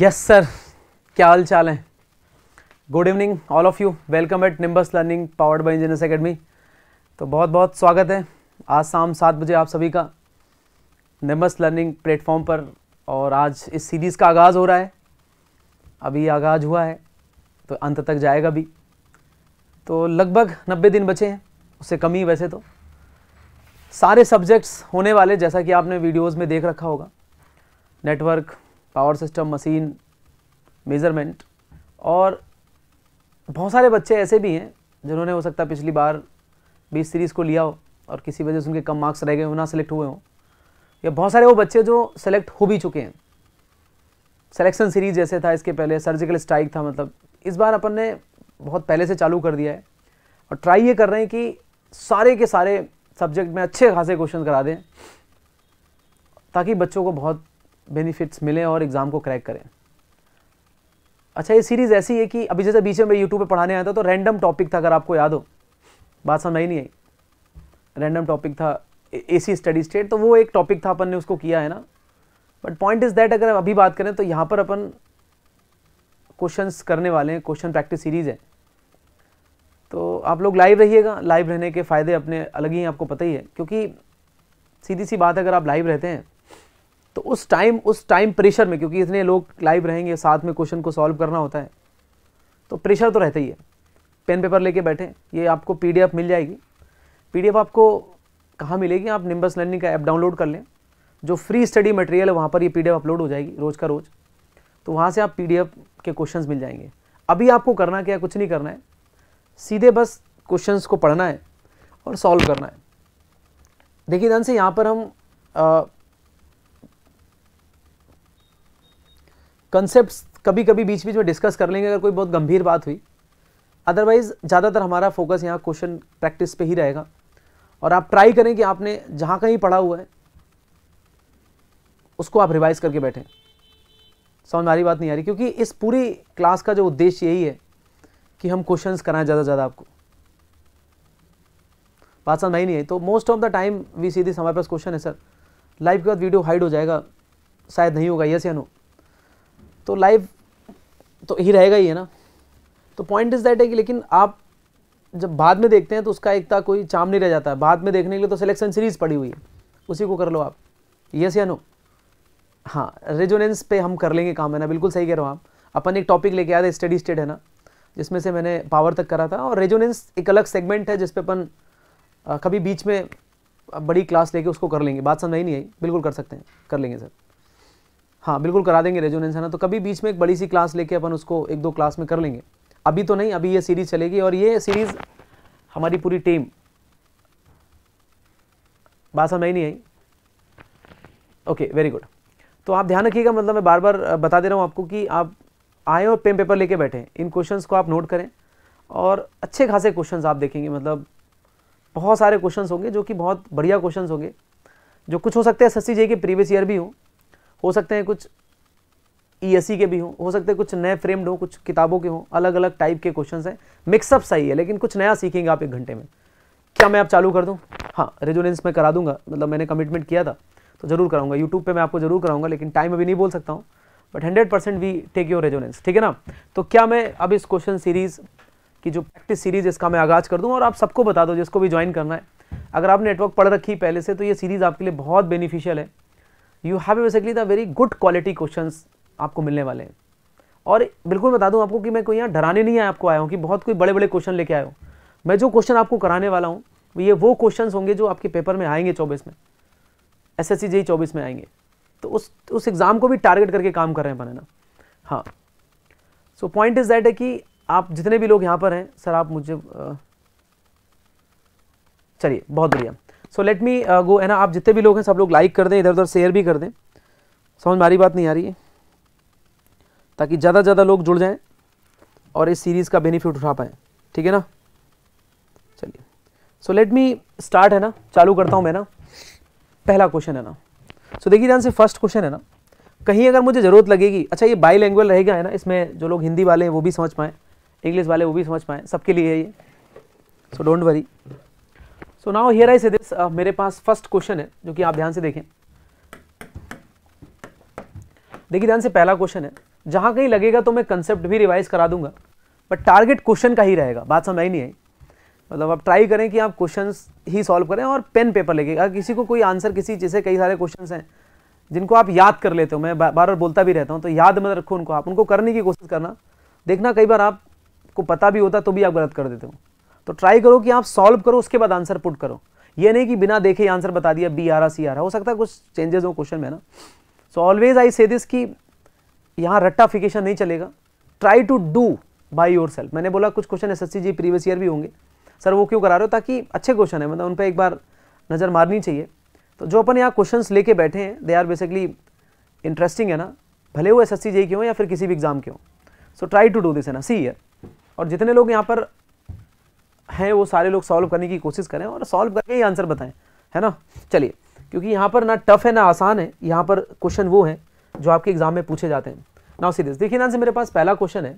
Yes sir क्या हाल चाल है? Good evening all of you welcome at Nimbus learning powered by engineers academy तो बहुत बहुत स्वागत है आज शाम सात बजे आप सभी का निम्बस लर्निंग प्लेटफॉर्म पर और आज इस सीरीज़ का आगाज़ हो रहा है। अभी आगाज़ हुआ है तो अंत तक जाएगा भी। तो लगभग नब्बे दिन बचे हैं, उससे कम ही वैसे तो। सारे सब्जेक्ट्स होने वाले, जैसा कि आपने वीडियोस में देख रखा होगा। Network power system, machine, measurement और बहुत सारे बच्चे ऐसे भी हैं जिन्होंने हो सकता है पिछली बार इस सीरीज़ को लिया हो और किसी वजह से उनके कम मार्क्स रह गए ना सेलेक्ट हुए हों। या बहुत सारे वो बच्चे जो सेलेक्ट हो भी चुके हैं। सिलेक्शन सीरीज़ जैसे था, इसके पहले सर्जिकल स्ट्राइक था मतलब इस बार अपन ने बहुत पहले से चालू कर दिया है और ट्राई ये कर रहे हैं कि सारे के सारे सब्जेक्ट में अच्छे खासे क्वेश्चन करा दें ताकि बच्चों को बहुत बेनिफिट्स मिलें और एग्ज़ाम को क्रैक करें। अच्छा ये सीरीज़ ऐसी है कि अभी जैसे बीच में यूट्यूब पे पढ़ाने आया था तो रैंडम टॉपिक था, अगर आपको याद हो। बात समझ ही नहीं आई। रैंडम टॉपिक था, ए सी स्टडी स्टेट तो वो एक टॉपिक था अपन ने उसको किया है ना। बट पॉइंट इज़ दैट अगर अभी बात करें तो यहाँ पर अपन क्वेश्चंस करने वाले हैं क्वेश्चन प्रैक्टिस सीरीज़ है। तो आप लोग लाइव रहिएगा लाइव रहने के फ़ायदे अपने अलग ही आपको पता ही है। क्योंकि सीधी सी बात, अगर आप लाइव रहते हैं तो उस टाइम उस टाइम प्रेशर में, क्योंकि इतने लोग लाइव रहेंगे, साथ में क्वेश्चन को सॉल्व करना होता है तो प्रेशर तो रहता ही है। पेन पेपर लेके बैठे, ये आपको पीडीएफ मिल जाएगी। पीडीएफ आपको कहाँ मिलेगी? आप निम्बस लर्निंग का ऐप डाउनलोड कर लें। जो फ्री स्टडी मटेरियल है, वहाँ पर ये पीडीएफ अपलोड हो जाएगी, रोज़ का रोज़। तो वहाँ से आप पीडीएफ के क्वेश्चंस मिल जाएँगे। अभी आपको करना क्या कुछ नहीं करना है। सीधे बस क्वेश्चंस को पढ़ना है और सॉल्व करना है। देखिए, ध्यान से यहाँ पर हम कंसेप्ट कभी कभी बीच बीच में डिस्कस कर लेंगे अगर कोई बहुत गंभीर बात हुई। अदरवाइज़ ज़्यादातर हमारा फोकस यहाँ क्वेश्चन प्रैक्टिस पे ही रहेगा। और आप ट्राई करें कि आपने जहाँ कहीं पढ़ा हुआ है, उसको आप रिवाइज करके बैठें। समझ में आ रही बात नहीं आ रही? क्योंकि इस पूरी क्लास का जो उद्देश्य यही है कि हम क्वेश्चंस कराएँ ज़्यादा से ज़्यादा आपको। बात समझ नहीं आई? तो most of the time we see this हमारे पास क्वेश्चन है सर लाइव के बाद वीडियो हाइड हो जाएगा। शायद नहीं होगा यस या नो तो लाइव तो ही रहेगा ही, है ना? तो पॉइंट इज़ दैट है कि लेकिन आप जब बाद में देखते हैं तो उसका एकता कोई चाम नहीं रह जाता। है बाद में देखने के लिए तो सिलेक्शन सीरीज़ पड़ी हुई है। उसी को कर लो आप। यस या नो हाँ रेजोनेंस पे हम कर लेंगे काम, है ना? बिल्कुल सही कह रहे हो आप। अपन एक टॉपिक लेके आए थे स्टडी स्टेट है ना? जिसमें से मैंने पावर तक करा था और रेजोनेंस एक अलग सेगमेंट है जिसपे अपन कभी बीच में बड़ी क्लास लेके उसको कर लेंगे। बात समझ नहीं आई। बिल्कुल कर सकते हैं। कर लेंगे सर हाँ बिल्कुल करा देंगे रेजोनेंस है ना? तो कभी बीच में एक बड़ी सी क्लास लेके अपन उसको एक दो क्लास में कर लेंगे। अभी तो नहीं, अभी ये सीरीज़ चलेगी और ये सीरीज़ हमारी पूरी टीम बात समझ नहीं आई? ओके वेरी गुड तो आप ध्यान रखिएगा मतलब मैं बार बार बता दे रहा हूँ आपको कि आप आए और पेन पेपर लेके बैठे इन क्वेश्चंस को आप नोट करें और अच्छे खासे क्वेश्चंस आप देखेंगे। मतलब बहुत सारे क्वेश्चंस होंगे जो कि बहुत बढ़िया क्वेश्चंस होंगे, जो कुछ हो सकते हैं एस एस के प्रीवियस ईयर भी हो। हो सकते हैं कुछ ई e के भी हों, हो सकते हैं कुछ नए फ्रेम्ड हो, कुछ किताबों के हों अलग अलग टाइप के क्वेश्चन हैं। मिक्सअप सही है, लेकिन कुछ नया सीखेंगे आप एक घंटे में। क्या मैं आप चालू कर दूँ? हाँ रेजोनेंस में करा दूँगा मतलब मैंने कमिटमेंट किया था तो ज़रूर कराऊँगा। यूट्यूब पे मैं आपको ज़रूर कराऊँगा, लेकिन टाइम अभी नहीं बोल सकता हूँ। But hundred percent we take your resonance ठीक है ना? तो क्या मैं अब इस क्वेश्चन सीरीज़ की जो प्रैक्टिस सीरीज़ इसका मैं आगाज़ कर दूँ? और आप सबको बता दो, जिसको भी ज्वाइन करना है। अगर आप नेटवर्क पढ़ रखी पहले से तो ये सीरीज़ आपके लिए बहुत बेनिफिशियल है। You have basically the very good quality question आपको मिलने वाले हैं। और बिल्कुल बता दूँ आपको कि मैं कोई यहाँ डराने नहीं आया आपको आया हूँ कि बहुत कोई बड़े बड़े क्वेश्चन लेके आया हूँ। मैं जो क्वेश्चन आपको कराने वाला हूँ ये वो क्वेश्चन होंगे जो आपके पेपर में आएँगे चौबीस में। एस एस सी चौबीस में आएँगे। तो उस उस एग्ज़ाम को भी टारगेट करके काम कर रहे हैं ना हाँ। सो पॉइंट इज़ दैट है कि आप जितने भी लोग यहाँ पर हैं, सर आप मुझे चलिए, बहुत बढ़िया। सो लेट मी गो है ना, आप जितने भी लोग हैं, सब लोग लाइक कर दें इधर उधर शेयर भी कर दें। समझ मारी बात नहीं आ रही है? ताकि ज़्यादा से ज़्यादा लोग जुड़ जाएँ और इस सीरीज़ का बेनिफिट उठा पाएँ। ठीक है ना? चलिए। सो लेट मी स्टार्ट है ना, चालू करता हूँ मैं ना। पहला क्वेश्चन है ना। सो देखिए, ध्यान से फ़र्स्ट क्वेश्चन है ना। कहीं अगर मुझे ज़रूरत लगेगी अच्छा ये बाई लैंग्वेज रहेगा, है ना, इसमें जो लोग हिंदी वाले हैं, वो भी समझ पाएँ इंग्लिश वाले, वो भी समझ पाएँ, सबके लिए है ये। So don't worry so now here I say this मेरे पास फ़र्स्ट क्वेश्चन है, जो कि आप ध्यान से देखें। देखिए, ध्यान से पहला क्वेश्चन है, जहाँ कहीं लगेगा तो मैं कंसेप्ट भी रिवाइज करा दूँगा बट टारगेट क्वेश्चन का ही रहेगा, बात समझ नहीं आई। मतलब आप ट्राई करें कि आप क्वेश्चन ही सॉल्व करें और पेन पेपर लेके, अगर किसी को कोई आंसर किसी जैसे कई सारे क्वेश्चन हैं, जिनको आप याद कर लेते हो, मैं बार बार बोलता भी रहता हूँ तो याद मत रखो उनको आप। उनको करने की कोशिश करना, देखना कई बार आपको पता भी होता तो भी आप गलत कर देते हो। तो ट्राई करो कि आप सॉल्व करो, उसके बाद आंसर पुट करो। ये नहीं कि बिना देखे आंसर बता दिया बी आ रहा सी आ रहा हो सकता है कुछ चेंजेस हो क्वेश्चन में ना? So always I say this कि यहाँ रट्टाफिकेशन नहीं चलेगा। Try to do by yourself मैंने बोला कुछ question S S G previous year भी होंगे। सर वो क्यों करा रहे हो? ताकि अच्छे क्वेश्चन है मतलब उन पर एक बार नज़र मारनी चाहिए। तो जो अपन यहाँ क्वेश्चन लेके बैठे हैं दे आर बेसिकली इंटरेस्टिंग है ना? भले वो एस एस सी के हों या फिर किसी भी एग्ज़ाम के हों। So try to do this है ना? सी ईयर और जितने लोग यहाँ पर हैं, वो सारे लोग सॉल्व करने की कोशिश करें और सॉल्व करके ही आंसर बताएँ, है ना? चलिए, क्योंकि यहाँ पर ना टफ है, ना आसान है, यहाँ पर क्वेश्चन वो है जो आपके एग्ज़ाम में पूछे जाते हैं। नाउ सी दिस देखिए ना से मेरे पास पहला क्वेश्चन है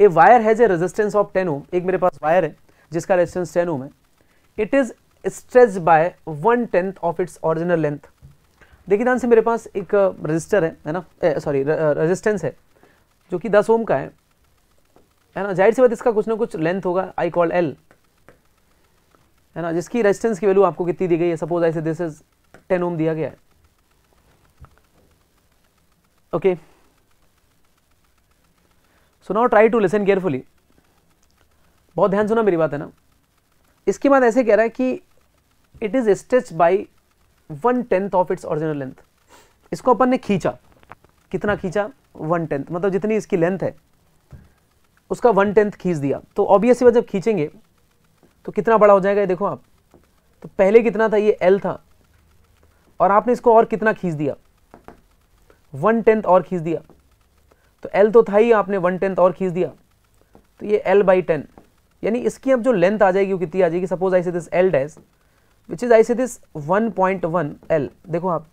a wire has a resistance of ten ohm एक मेरे पास वायर है, जिसका रेजिस्टेंस टेन ओम है। It is stretch by one tenth of its original length देखिए ध्यान से मेरे पास एक रजिस्टर है है ना? सॉरी रेजिस्टेंस है, जो कि दस ओम का है। है ना? ज़ाहिर सी बात, इसका कुछ ना कुछ लेंथ होगा आई कॉल एल है ना? जिसकी रेजिस्टेंस की वैल्यू आपको कितनी दी गई है? सपोज़ ऐसे दिस इज़ टेन ओम दिया गया है। Okay so now try to listen carefully बहुत ध्यान सुना मेरी बात है ना? इसके बाद ऐसे कह रहा है कि it is stretch by one tenth of its original length इसको अपन ने खींचा। कितना खींचा? वन टेंथ मतलब जितनी इसकी लेंथ है, उसका वन टेंथ खींच दिया। तो ऑब्वियसली जब खींचेंगे तो कितना बड़ा हो जाएगा ये देखो आप। तो पहले कितना था ये एल था। और आपने इसको और कितना खींच दिया? वन टेंथ और खींच दिया। तो एल तो था ही, आपने वन टेंथ और खींच दिया। तो ये एल बाई टेन यानी इसकी अब जो लेंथ आ जाएगी, वो कितनी आ जाएगी? Suppose I say this L dash which is I say this one point one L देखो आप।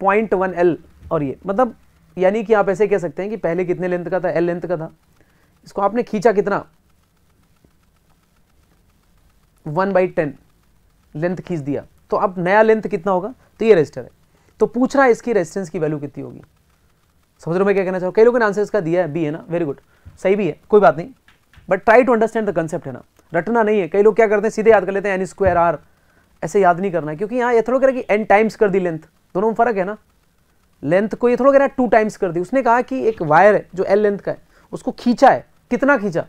पॉइंट वन एल और ये। मतलब यानी कि आप ऐसे कह सकते हैं कि पहले कितने लेंथ का था? एल लेंथ का था। इसको आपने खींचा कितना? वन बाई टेन लेंथ खींच दिया तो अब नया लेंथ कितना होगा? तो ये रजिस्टर है। तो पूछ रहा है इसकी रेजिस्टेंस की वैल्यू कितनी होगी? समझ रहे मैं क्या कहना चाहूँ कई लोगों ने आंसर इसका दिया है बी है ना? वेरी गुड सही भी है, कोई बात नहीं। But try to understand the concept है ना। रटना नहीं है। कई लोग क्या करते हैं? सीधे याद कर लेते हैं एन स्क्वायर आर ऐसे याद नहीं करना है, क्योंकि यहाँ ये थोड़ा कह रहा कि एन टाइम्स कर दी लेंथ दोनों में फ़र्क है ना? लेंथ को ये थोड़ा कह रहा है टू टाइम्स कर दी। उसने कहा कि एक वायर है, जो एल लेंथ का है, उसको खींचा है। कितना खींचा?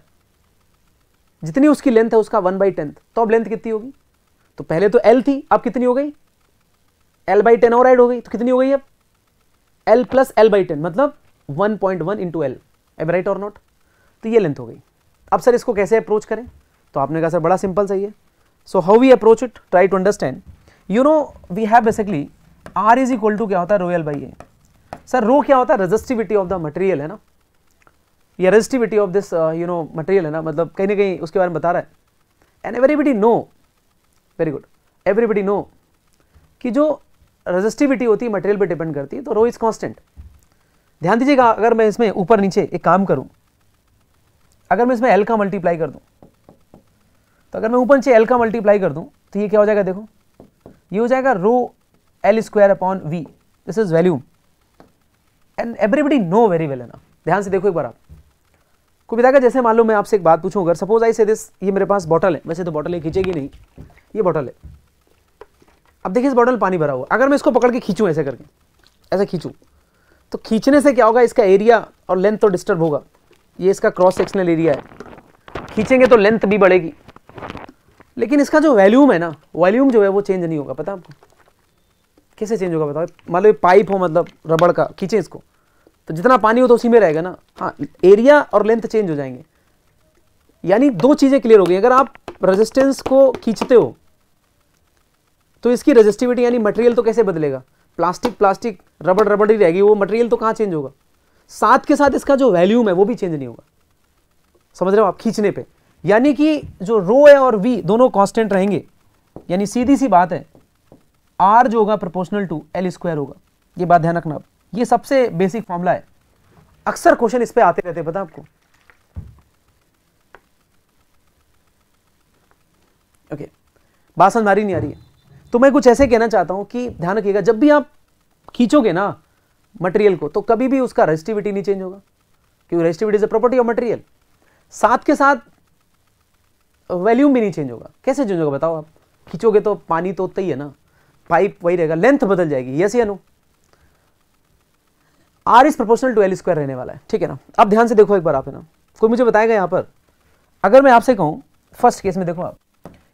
जितनी उसकी लेंथ है उसका वन बाई टेंथ। तो अब लेंथ कितनी होगी? तो पहले तो एल थी, अब कितनी हो गई? एल बाई टेन और एड हो गई तो कितनी हो गई अब? L plus L by ten मतलब one point one into L M right और नॉट तो ये लेंथ हो गई। अब सर इसको कैसे अप्रोच करें? तो आपने कहा, सर, बड़ा सिंपल सही है। So how we approach it try to understand you know we have basically R is equal to क्या होता है? Rho L by A sir rho क्या होता है? रजिस्टिविटी ऑफ़ द मटेरियल है ना? या resistivity of this you know material है ना? मतलब कहीं ना कहीं उसके बारे में बता रहा है। And everybody know very good everybody know कि जो रजिस्टिविटी होती है मटेरियल पे डिपेंड करती है तो रो इज़ कॉन्स्टेंट ध्यान दीजिएगा, अगर मैं इसमें ऊपर नीचे एक काम करूँ, अगर मैं इसमें एल का मल्टीप्लाई कर दूँ तो अगर मैं ऊपर नीचे एल का मल्टीप्लाई कर दूँ तो ये क्या हो जाएगा देखो? ये हो जाएगा rho L square upon V this is volume and everybody know very well है ना? ध्यान से देखो एक बार आप। को का जैसे मान लो मैं आपसे एक बात पूछूँ, अगर सपोज़ आई से दिस ये मेरे पास बॉटल है, वैसे तो बॉटल ये खींचेगी नहीं, ये बॉटल है। अब देखिए इस बॉटल पानी भरा हुआ, अगर मैं इसको पकड़ के खींचूँ ऐसे करके, ऐसे खींचूँ तो खींचने से क्या होगा, इसका एरिया और लेंथ तो डिस्टर्ब होगा। ये इसका क्रॉस सेक्शनल एरिया है। खींचेंगे तो लेंथ भी बढ़ेगी। लेकिन इसका जो वॉल्यूम है ना वॉल्यूम जो है वो चेंज नहीं होगा, पता आपको? कैसे चेंज होगा बताओ? मान लो पाइप हो मतलब रबड़ का, खींचे इसको। तो जितना पानी हो तो उसी में रहेगा ना। हाँ एरिया और लेंथ चेंज हो जाएँगे। यानी दो चीज़ें क्लियर हो गई। अगर आप रेजिस्टेंस को खींचते हो तो इसकी रेजिस्टिविटी यानी मटेरियल तो कैसे बदलेगा? प्लास्टिक प्लास्टिक रबड़ रबड़ ही रहेगी। वो मटेरियल तो कहाँ चेंज होगा? साथ के साथ इसका जो वैल्यूम है, वो भी चेंज नहीं होगा। समझ रहे हो आप? खींचने पे। यानी कि जो रो है और वी दोनों कांस्टेंट रहेंगे। यानी सीधी सी बात है आर जो होगा प्रोपोर्शनल टू एल स्क्वायर होगा। ये बात ध्यान रखना आप। ये सबसे बेसिक फॉर्मूला है। अक्सर क्वेश्चन इस पे आते रहते पता आपको? ओके बात समझ नहीं आ रही है। तो मैं कुछ ऐसे कहना चाहता हूँ कि ध्यान रखिएगा, जब भी आप खींचोगे ना मटेरियल को तो कभी भी उसका रेजिस्टिविटी नहीं चेंज होगा, क्योंकि resistivity is a property of material साथ के साथ वैल्यूम भी नहीं चेंज होगा। कैसे चेंज होगा, बताओ आप? खींचोगे तो पानी तो उतना ही है ना। पाइप वही रहेगा लेंथ बदल जाएगी यस या no R is proportional to L square रहने वाला है। ठीक है ना? अब ध्यान से देखो एक बार आप है ना? कोई मुझे बताएगा यहाँ पर? अगर मैं आपसे कहूँ फ़र्स्ट केस में देखो आप।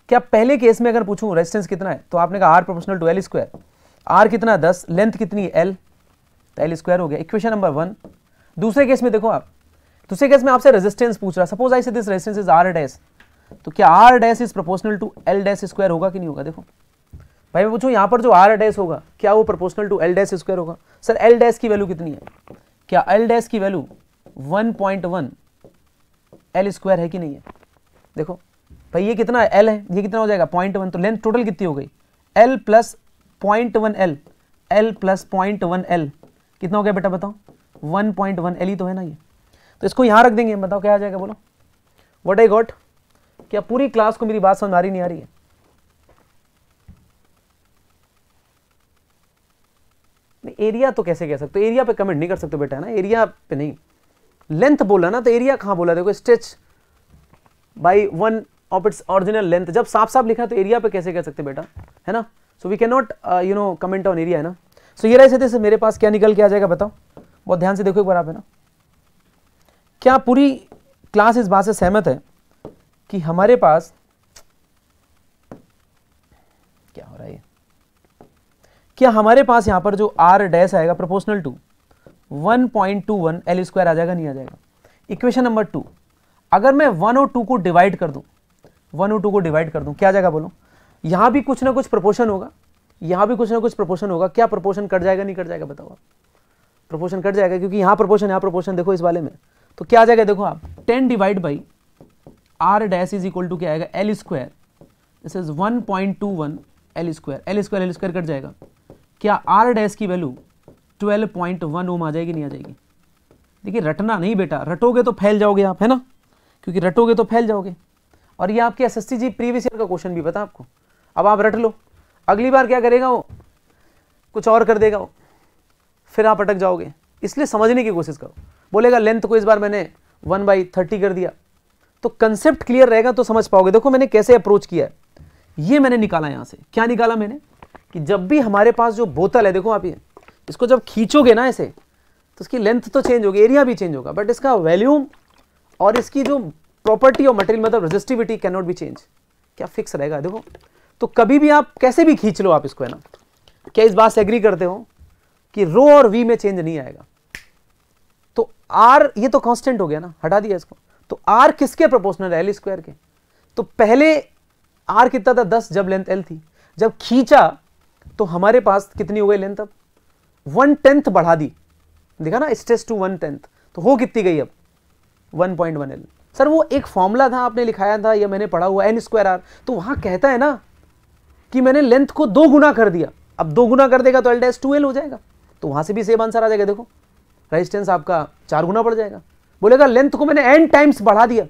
क्या पहले केस में अगर पूछूँ रेजिस्टेंस कितना है? तो आपने कहा R proportional to L square R कितना दस। लेंथ कितनी है? एल तो एल स्क्वायर हो गया। इक्वेशन नंबर वन दूसरे केस में देखो आप। दूसरे केस में आपसे रेजिस्टेंस पूछ रहा suppose I say this resistance is R dash तो क्या R dash is proportional to L dash square होगा कि नहीं होगा? देखो। भाई मैं पूछूँ, यहाँ पर जो आर डैश होगा, क्या वो proportional to L dash square होगा? सर एल डैश की वैल्यू कितनी है? क्या एल डैश की वैल्यू 1.1 एल स्क्वायर है कि नहीं है? देखो, भाई ये कितना है? एल है, ये कितना हो जाएगा? पॉइंट वन तो लेंथ टोटल कितनी हो गई? L plus point one L L plus point one L कितना हो गया बेटा बताओ? वन पॉइंट वन एल ही तो है ना ये। तो इसको यहाँ रख देंगे, बताओ क्या आ जाएगा, बोलो। वट आई गॉट क्या पूरी क्लास को मेरी बात समझ आ रही, नहीं आ रही है? एरिया तो कैसे कह सकते हो? एरिया पे कमेंट नहीं कर सकते बेटा ना? एरिया पे नहीं। लेंथ बोला ना तो एरिया कहाँ बोला? देखो stretch by one of its original length जब साफ़ साफ़ लिखा तो एरिया पे कैसे कह सकते बेटा? है ना? So we can not you know comment on area है ना? सो so, ये रहे थे मेरे पास क्या निकल के आ जाएगा बताओ? बहुत ध्यान से देखो एक बार आप है ना? क्या पूरी क्लास इस बात से सहमत है कि हमारे पास क्या हो रहा है क्या हमारे पास यहाँ पर जो आर डैश आएगा प्रोपोर्शनल टू 1.21 एल स्क्वायर आ जाएगा, नहीं आ जाएगा? इक्वेशन नंबर टू अगर मैं वन और टू को डिवाइड कर दूँ वन और टू को डिवाइड कर दूँ, क्या जाएगा बोलो? यहाँ भी कुछ ना कुछ प्रोपोर्शन होगा। यहाँ भी कुछ ना कुछ प्रपोर्शन होगा। क्या प्रोपोर्शन कट जाएगा, नहीं कट जाएगा, बताओ आप। प्रोपोर्शन कट जाएगा, क्योंकि यहाँ प्रोपोर्शन यहाँ प्रपोर्शन देखो इस वाले में। तो क्या आ जाएगा देखो आप। Ten divide by R dash is equal to क्या आएगा? L square this is one point two one L square L square L square cut जाएगा। क्या आर डैश की value twelve point one ohm आ जाएगी, नहीं आ जाएगी? देखिए, रटना नहीं बेटा, रटोगे तो फैल जाओगे आप, है ना? क्योंकि रटोगे तो फैल जाओगे। और ये आपके एस जी प्रीवियस ईयर का क्वेश्चन भी पता आपको। अब आप रट लो। अगली बार क्या करेगा वो? कुछ और कर देगा वो। फिर आप अटक जाओगे। इसलिए समझने की कोशिश करो। बोलेगा, लेंथ को इस बार मैंने वन बाई थर्टी कर दिया। तो कंसेप्ट क्लियर रहेगा तो समझ पाओगे। देखो, मैंने कैसे अप्रोच किया है। ये मैंने निकाला यहाँ से। क्या निकाला मैंने? कि जब भी हमारे पास जो बोतल है, देखो आप ये, इसको जब खींचोगे ना ऐसे तो इसकी लेंथ तो चेंज होगी, एरिया भी चेंज होगा बट इसका वैल्यूम और इसकी जो प्रॉपर्टी ऑफ़ मटेरियल मतलब resistivity can not be change क्या फिक्स रहेगा, देखो। तो कभी भी आप, कैसे भी खींच लो आप इसको, है ना। क्या इस बात से एग्री करते हो कि रो और वी में चेंज नहीं आएगा? तो आर ये तो कांस्टेंट हो गया ना, हटा दिया इसको। तो आर किसके प्रोपोर्शनल है एल स्क्वायर के? तो पहले आर कितना था? दस, जब लेंथ एल थी। जब खींचा तो हमारे पास कितनी हो गई लेंथ अब? वन टेंथ बढ़ा दी। देखा ना स्ट्रेस टू वन टेंथ तो हो कितनी गई अब? One point one L. Sir, वो एक फॉर्मूला था, आपने लिखाया था, या मैंने पढ़ा हुआ एन स्क्वायर आर तो वहाँ कहता है ना कि मैंने लेंथ को दो गुना कर दिया। अब दो गुना कर देगा तो एल डैश टू एल हो जाएगा। तो वहाँ से भी सेम आंसर आ जाएगा, देखो। रेजिस्टेंस आपका चार गुना बढ़ जाएगा। बोलेगा, लेंथ को मैंने एन टाइम्स बढ़ा दिया।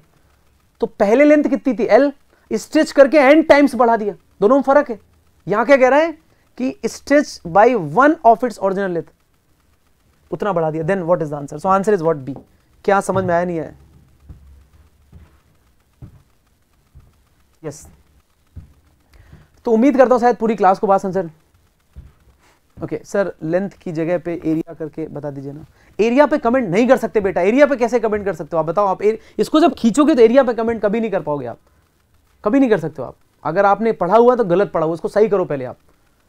तो पहले लेंथ कितनी थी? एल स्ट्रेच करके एन टाइम्स बढ़ा दिया। दोनों में फ़र्क है। यहाँ क्या कह रहा है? कि stretch by one of its original length उतना बढ़ा दिया। Then what is the answer so answer is what B क्या समझ में आया नहीं आया यस तो उम्मीद करता हूँ शायद पूरी क्लास को बात समझ ओके सर लेंथ की जगह पे एरिया करके बता दीजिए ना। एरिया पे कमेंट नहीं कर सकते बेटा। एरिया पे कैसे कमेंट कर सकते हो? आप बताओ आप। एर... इसको जब खींचोगे तो एरिया पे कमेंट कभी नहीं कर पाओगे आप। कभी नहीं कर सकते हो आप। अगर आपने पढ़ा हुआ तो गलत पढ़ा हुआ उसको सही करो पहले आप।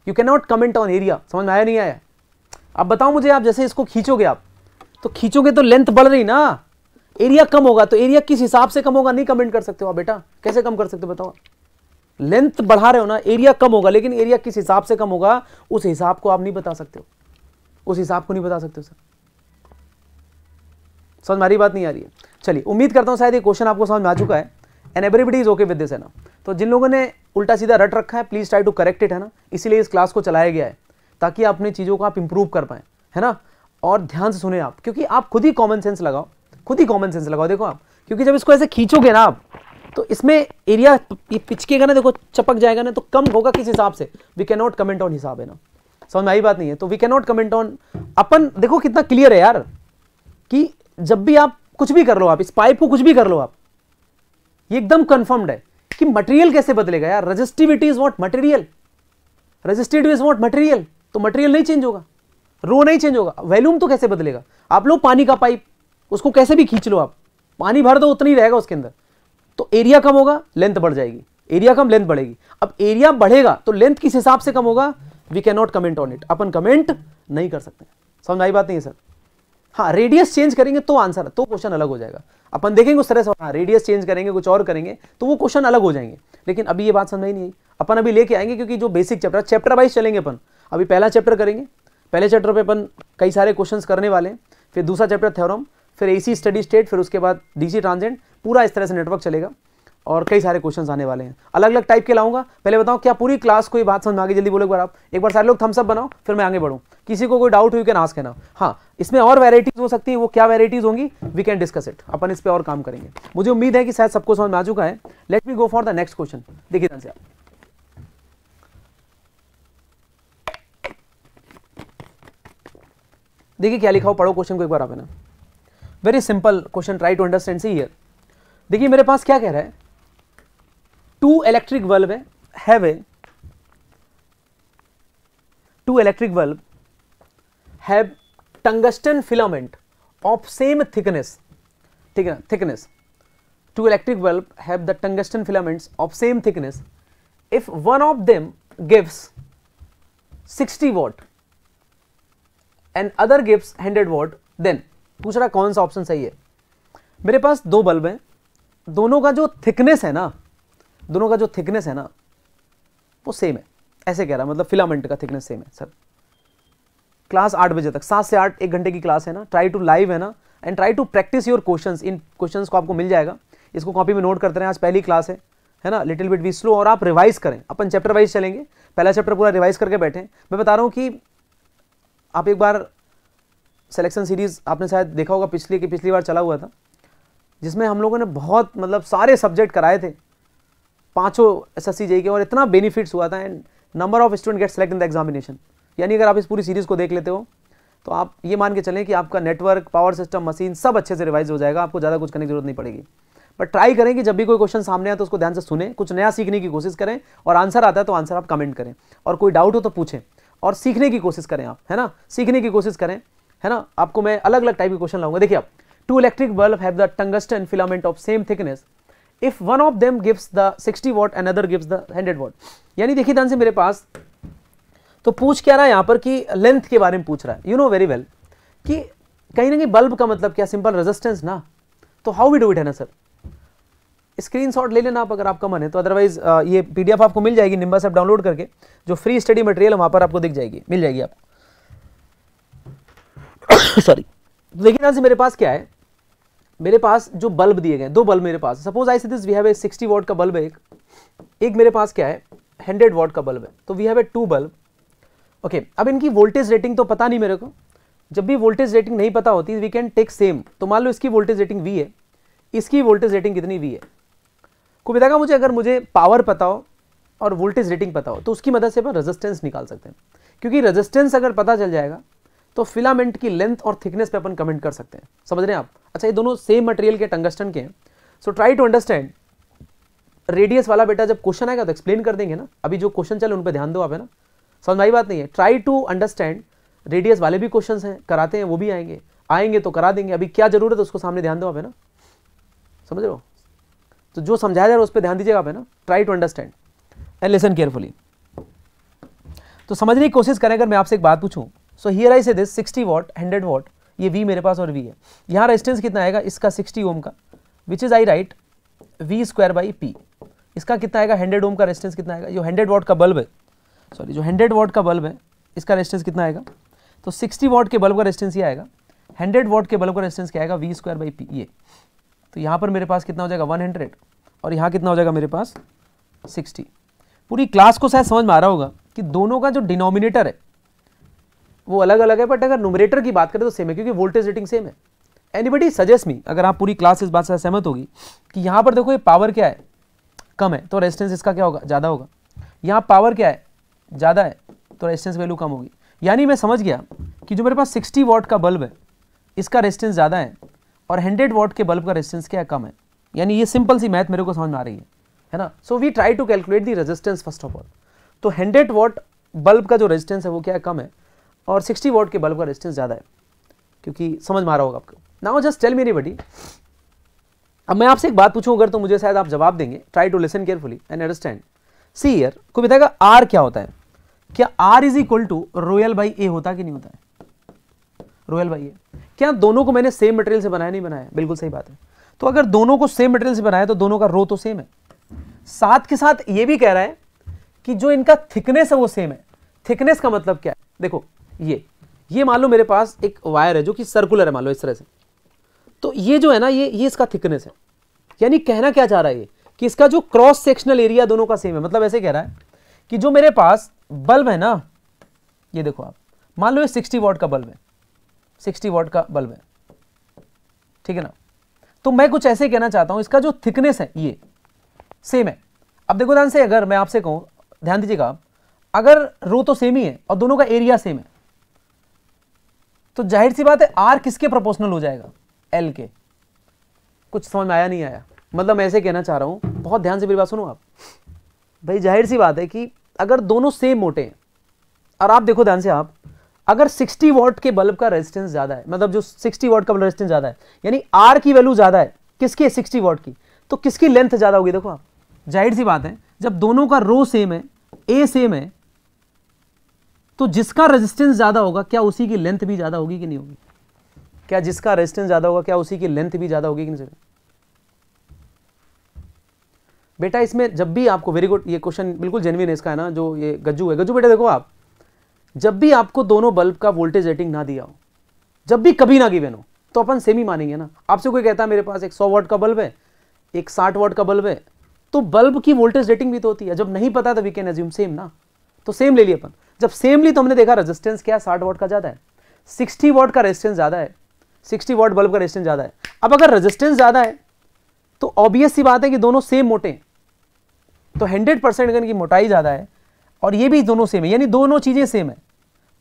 You can not comment on area समझ में आया नहीं आया? अब बताओ मुझे आप, जैसे इसको खींचोगे आप। तो खींचोगे तो लेंथ बढ़ रही ना? एरिया कम होगा तो एरिया किस हिसाब से कम होगा? नहीं कमेंट कर सकते हो आप बेटा। कैसे कम कर सकते हो बताओ लेंथ बढ़ा रहे हो ना एरिया कम होगा, लेकिन एरिया किस हिसाब से कम होगा? उस हिसाब को आप नहीं बता सकते हो। उस हिसाब को नहीं बता सकते हो सर समझ मारी बात नहीं आ रही है। चलिए, उम्मीद करता हूँ शायद ये क्वेश्चन आपको समझ में आ चुका है। And everybody is okay with this है ना। तो जिन लोगों ने उल्टा सीधा रट रखा है please try to correct it है ना? इसीलिए इस क्लास को चलाया गया है, ताकि अपनी चीज़ों को आप इंप्रूव कर पाए, है ना? और ध्यान से सुने आप, क्योंकि आप खुद ही कॉमन सेंस लगाओ, खुद ही कॉमन सेंस लगाओ, देखो आप, क्योंकि जब इसको ऐसे खींचोगे ना आप तो इसमें एरिया ये पिचकेगा ना, देखो, चपक जाएगा ना तो कम होगा किस हिसाब से? We can not comment on हिसाब है ना। समझ में आई बात नहीं है? तो we can not comment on अपन, देखो कितना क्लियर है यार, कि जब भी आप कुछ भी कर लो आप, इस पाइप को कुछ भी कर लो आप, ये एकदम कंफर्म्ड है। कि मटेरियल कैसे बदलेगा यार? Resistivity is what material resistivity is what material तो मटेरियल नहीं चेंज होगा। रो नहीं चेंज होगा। वैल्यूम तो कैसे बदलेगा? आप लोग पानी का पाइप उसको कैसे भी खींच लो आप। पानी भर दो, उतना ही रहेगा उसके अंदर। तो एरिया कम होगा लेंथ बढ़ जाएगी। एरिया कम लेंथ बढ़ेगी। अब एरिया बढ़ेगा तो लेंथ किस हिसाब से कम होगा? We can not comment on it upon comment नहीं कर सकते। समझ आई बात नहीं है सर हाँ रेडियस चेंज करेंगे तो आंसर तो क्वेश्चन अलग हो जाएगा। अपन देखेंगे उस तरह से हाँ रेडियस चेंज करेंगे, कुछ और करेंगे तो वो क्वेश्चन अलग हो जाएँगे। लेकिन अभी ये बात समझ नहीं आई। अपन अभी लेके आएँगे क्योंकि जो बेसिक चैप्टर चैप्टर वाइज चलेंगे अपन। अभी पहला चैप्टर करेंगे। पहले चैप्टर पे अपन कई सारे क्वेश्चंस करने वाले हैं। फिर दूसरा चैप्टर थ्योरम फिर एसी स्टडी स्टेट फिर उसके बाद डीसी ट्रांजेंट पूरा इस तरह से नेटवर्क चलेगा। और कई सारे क्वेश्चन आने वाले हैं। अलग अलग टाइप के लाऊँगा। पहले बताओ क्या पूरी क्लास को ये बात समझ में आगे जल्दी बोलो एक बार आप। एक बार सारे लोग थम्सअप बनाओ, फिर मैं आगे बढ़ूँ। किसी को कोई डाउट हुई कैन आस्क है ना। हाँ इसमें और वेराइटीज हो सकती है। वो क्या वेराइटीज होंगी? वी कैन डिस्कस इट अपन इस पर और काम करेंगे। मुझे उम्मीद है कि शायद सबको समझ में आ चुका है। Let me go for the next question देखिए ध्यान से आप। देखिए क्या लिखा हो? पढ़ो क्वेश्चन को एक बार आप है ना। Very simple question try to understand see here देखिए मेरे पास क्या कह रहा है? टू इलेक्ट्रिक बल्ब है two electric bulb have tungsten filament of same thickness ठीक है thickness two electric bulb have the tungsten filaments of same thickness if one of them gives 60 watt and other gives 100 watt then रहा कौन सा option सही है? मेरे पास दो bulb हैं, दोनों का जो थिकनेस है ना दोनों का जो थिकनेस है ना, वो सेम है। ऐसे कह रहा मतलब फिलामेंट का थिकनेस सेम है सर क्लास आठ बजे तक, सात से आठ, एक घंटे की क्लास है ना। ट्राई टू लाइव है ना and try to practice your question in question को आपको मिल जाएगा। इसको कॉपी में नोट करते रहे, आज पहली क्लास है है ना। लिटिल बिट वी स्लो और आप रिवाइज करें। अपन चैप्टर वाइज चलेंगे। पहला चैप्टर पूरा रिवाइज करके बैठे मैं बता रहा हूँ कि आप एक बार सिलेक्शन सीरीज़ आपने शायद देखा होगा, पिछली की पिछली बार चला हुआ था, जिसमें हम लोगों ने बहुत मतलब सारे सब्जेक्ट कराए थे। पाँचों एस एस के और इतना बेनिफिट्स हुआ था and number of student get select in the examination यानी अगर आप इस पूरी सीरीज़ को देख लेते हो तो आप ये मान के चलें कि आपका नेटवर्क पावर सिस्टम मशीन सब अच्छे से रिवाइज हो जाएगा, आपको ज़्यादा कुछ करने की ज़रूरत नहीं पड़ेगी। बट ट्राई करें कि जब भी कोई क्वेश्चन सामने आए तो उसको ध्यान से सुने, कुछ नया सीखने की कोशिश करें, और आंसर आता है तो आंसर आप कमेंट करें। और कोई डाउट हो तो पूछें, और सीखने की कोशिश करें आप, है ना? सीखने की कोशिश करें, है ना? आपको मैं अलग अलग टाइप के क्वेश्चन लाऊँगा। देखिए आप two electric bulb have the tungsten filament of same thickness if one of them gives the 60 watt other gives the 100 watt यानी देखिए ध्यान से मेरे पास तो पूछ क्या रहा है यहाँ पर कि लेंथ के बारे में पूछ रहा है। यू नो वेरी वेल कि कहीं ना कहीं बल्ब का मतलब क्या? सिंपल रेजिस्टेंस ना? तो हाउ वी डू इट है ना सर स्क्रीन शॉट ले लेना आप अगर आपका मन है तो अदरवाइज़ ये पीडीएफ आपको मिल जाएगी निम्बस ऐप डाउनलोड करके, जो फ्री स्टडी मटेरियल वहाँ पर आपको दिख जाएगी। मिल जाएगी आपको सॉरी देखिए ध्यान से मेरे पास क्या है? मेरे पास जो बल्ब दिए गए दो बल्ब मेरे पास suppose I see this we have a 60 watt का बल्ब है एक। एक मेरे पास क्या है? 100 वॉट का बल्ब है। तो we have a two bulb okay अब इनकी वोल्टेज रेटिंग तो पता नहीं मेरे को। जब भी वोल्टेज रेटिंग नहीं पता होती वी कैन टेक सेम तो मान लो इसकी वोल्टेज रेटिंग वी है। इसकी वोल्टेज रेटिंग कितनी वी है? को बताएगा मुझे अगर मुझे पावर पता हो और वोल्टेज रेटिंग पता हो तो उसकी मदद से अपन रेजिस्टेंस निकाल सकते हैं। क्योंकि रेजिस्टेंस अगर पता चल जाएगा तो फिलामेंट की लेंथ और थिकनेस पे अपन कमेंट कर सकते हैं। समझ रहे हैं आप? अच्छा ये दोनों सेम मटेरियल के टंगस्टन के हैं। So try to understand radius वाला बेटा जब क्वेश्चन आएगा तो एक्सप्लेन कर देंगे ना। अभी जो क्वेश्चन चले, उन पर ध्यान दो आप, है ना? समझ आई बात नहीं है? ट्राई टू अंडरस्टैंड रेडियस वाले भी क्वेश्चन हैं, कराते हैं, वो भी आएँगे। आएँगे तो करा देंगे। अभी क्या ज़रूरत है, उसको सामने ध्यान दो आप, है ना? समझ रहे हो? तो जो समझाया जा रहा है, उस पर ध्यान दीजिएगा आप, है ना? Try to understand and listen carefully तो समझने की कोशिश करें, अगर मैं आपसे एक बात पूछूँ। So here I say this 60 watt 100 watt ये वी मेरे पास और वी है। यहाँ रेजिस्टेंस कितना आएगा? इसका 60 ओम का which is I write V square by P इसका कितना आएगा? 100 ओम का रेजिस्टेंस कितना आएगा? जो 100 वॉट का बल्ब है सॉरी जो 100 वॉट का बल्ब है, इसका रेजिस्टेंस कितना आएगा? तो 60 वॉट के बल्ब का रेजिस्टेंस ये आएगा। 100 वॉट के बल्ब का रेजिस्टेंस क्या आएगा? वी स्क्वायर बाई पी ये। तो यहाँ पर मेरे पास कितना हो जाएगा? 100 और यहाँ कितना हो जाएगा मेरे पास? 60 पूरी क्लास को शायद समझ में आ रहा होगा कि दोनों का जो डिनोमिनेटर है वो अलग अलग है बट अगर नुमरेटर की बात करें तो सेम है, क्योंकि वोल्टेज रेटिंग सेम है। एनीबडी सजेस्ट मी अगर आप पूरी क्लास इस बात से सहमत होगी, कि यहाँ पर देखो ये पावर क्या है? कम है तो रेजिस्टेंस इसका क्या होगा? ज़्यादा होगा। यहाँ पावर क्या है? ज़्यादा है तो रेजिस्टेंस वैल्यू कम होगी। यानी मैं समझ गया कि जो मेरे पास 60 वॉट का बल्ब है, इसका रेजिस्टेंस ज़्यादा है, और 100 वॉट के बल्ब का रेजिस्टेंस क्या है? कम है। यानी ये सिंपल सी मैथ मेरे को समझ में आ रही है है ना? So we try to calculate the resistance first of all तो 100 वॉट बल्ब का जो रेजिस्टेंस है, वो क्या है? कम है। और 60 वॉट के बल्ब का रेजिस्टेंस ज़्यादा है, क्योंकि समझ में आ रहा होगा आपको। नाउ जस्ट टेल मेरी बडी अब मैं आपसे एक बात पूछूँ, अगर तो मुझे शायद आप जवाब देंगे। Try to listen carefully and understand see here को बताएगा आर क्या होता है? क्या R is equal to rho L by A होता कि नहीं होता है? रोयल बाई ए क्या दोनों को मैंने सेम मटेरियल से बनाया, नहीं बनाया? बिल्कुल सही बात है। तो अगर दोनों को सेम मटेरियल से बनाया तो दोनों का रो तो सेम है। साथ के साथ ये भी कह रहा है कि जो इनका थिकनेस है, वो सेम है। थिकनेस का मतलब क्या है? देखो ये ये मान लो मेरे पास एक वायर है जो कि सर्कुलर है, मान लो इस तरह से। तो ये जो है ना, ये ये इसका थिकनेस है। यानी कहना क्या चाह रहा है ये? कि इसका जो क्रॉस सेक्शनल एरिया दोनों का सेम है। मतलब ऐसे कह रहा है कि जो मेरे पास बल्ब है ना, ये देखो आप, मान लो ये सिक्सटी वॉट का बल्ब है। सिक्सटी वॉट का बल्ब है। ठीक है ना? तो मैं कुछ ऐसे कहना चाहता हूँ, इसका जो थिकनेस है, ये सेम है। अब देखो ध्यान से अगर मैं आपसे कहूँ, ध्यान दीजिएगा अगर रो तो सेम ही है और दोनों का एरिया सेम है। तो ज़ाहिर सी बात है आर किसके प्रोपोर्शनल हो जाएगा? एल के। कुछ समझ में आया, नहीं आया? मतलब मैं ऐसे कहना चाह रहा हूँ, बहुत ध्यान से मेरी बात सुनो आप। भाई, ज़ाहिर सी बात है कि अगर दोनों सेम मोटे हैं, और आप देखो ध्यान से आप, अगर 60 वॉट के बल्ब का रेजिस्टेंस ज़्यादा है मतलब जो 60 वॉट का रेजिस्टेंस ज़्यादा है, यानी आर की वैल्यू ज़्यादा है, किसकी है 60 वॉट की? तो किसकी लेंथ ज़्यादा होगी? देखो आप। ज़ाहिर सी बात है, जब दोनों का रो सेम है ए सेम है तो जिसका रेजिस्टेंस ज़्यादा होगा, क्या उसी की लेंथ भी ज़्यादा होगी कि नहीं होगी? क्या जिसका रेजिस्टेंस ज़्यादा होगा, क्या उसी की लेंथ भी ज़्यादा होगी कि नहीं? बेटा, इसमें जब भी आपको वेरी गुड ये क्वेश्चन बिल्कुल जेनविन है इसका, है ना? जो ये गज्जू है। गज्जू बेटा, देखो आप, जब भी आपको दोनों बल्ब का वोल्टेज रेटिंग ना दिया हो, जब भी कभी ना गिवेन हो तो अपन सेम ही मानेंगे ना? आपसे कोई कहता है, मेरे पास एक सौ वॉट का बल्ब है, एक साठ वॉट का बल्ब है। तो बल्ब की वोल्टेज रेटिंग भी तो होती है। जब नहीं पता तो वी कैन एज्यूम सेम ना? तो सेम ले लिया अपन। जब सेम ली तो हमने देखा रेजिस्टेंस क्या साठ वॉट का ज़्यादा है। सिक्सटी वॉट का रेजिस्टेंस ज़्यादा है। सिक्सटी वॉट बल्ब का रेजिस्टेंस ज़्यादा है। अब अगर रेजिस्टेंस ज़्यादा है तो ऑब्वियस सी बात है कि दोनों सेम मोटे हैं। तो हंड्रेड परसेंट इनकी मोटाई ज़्यादा है और ये भी दोनों सेम है, यानी दोनों चीज़ें सेम है।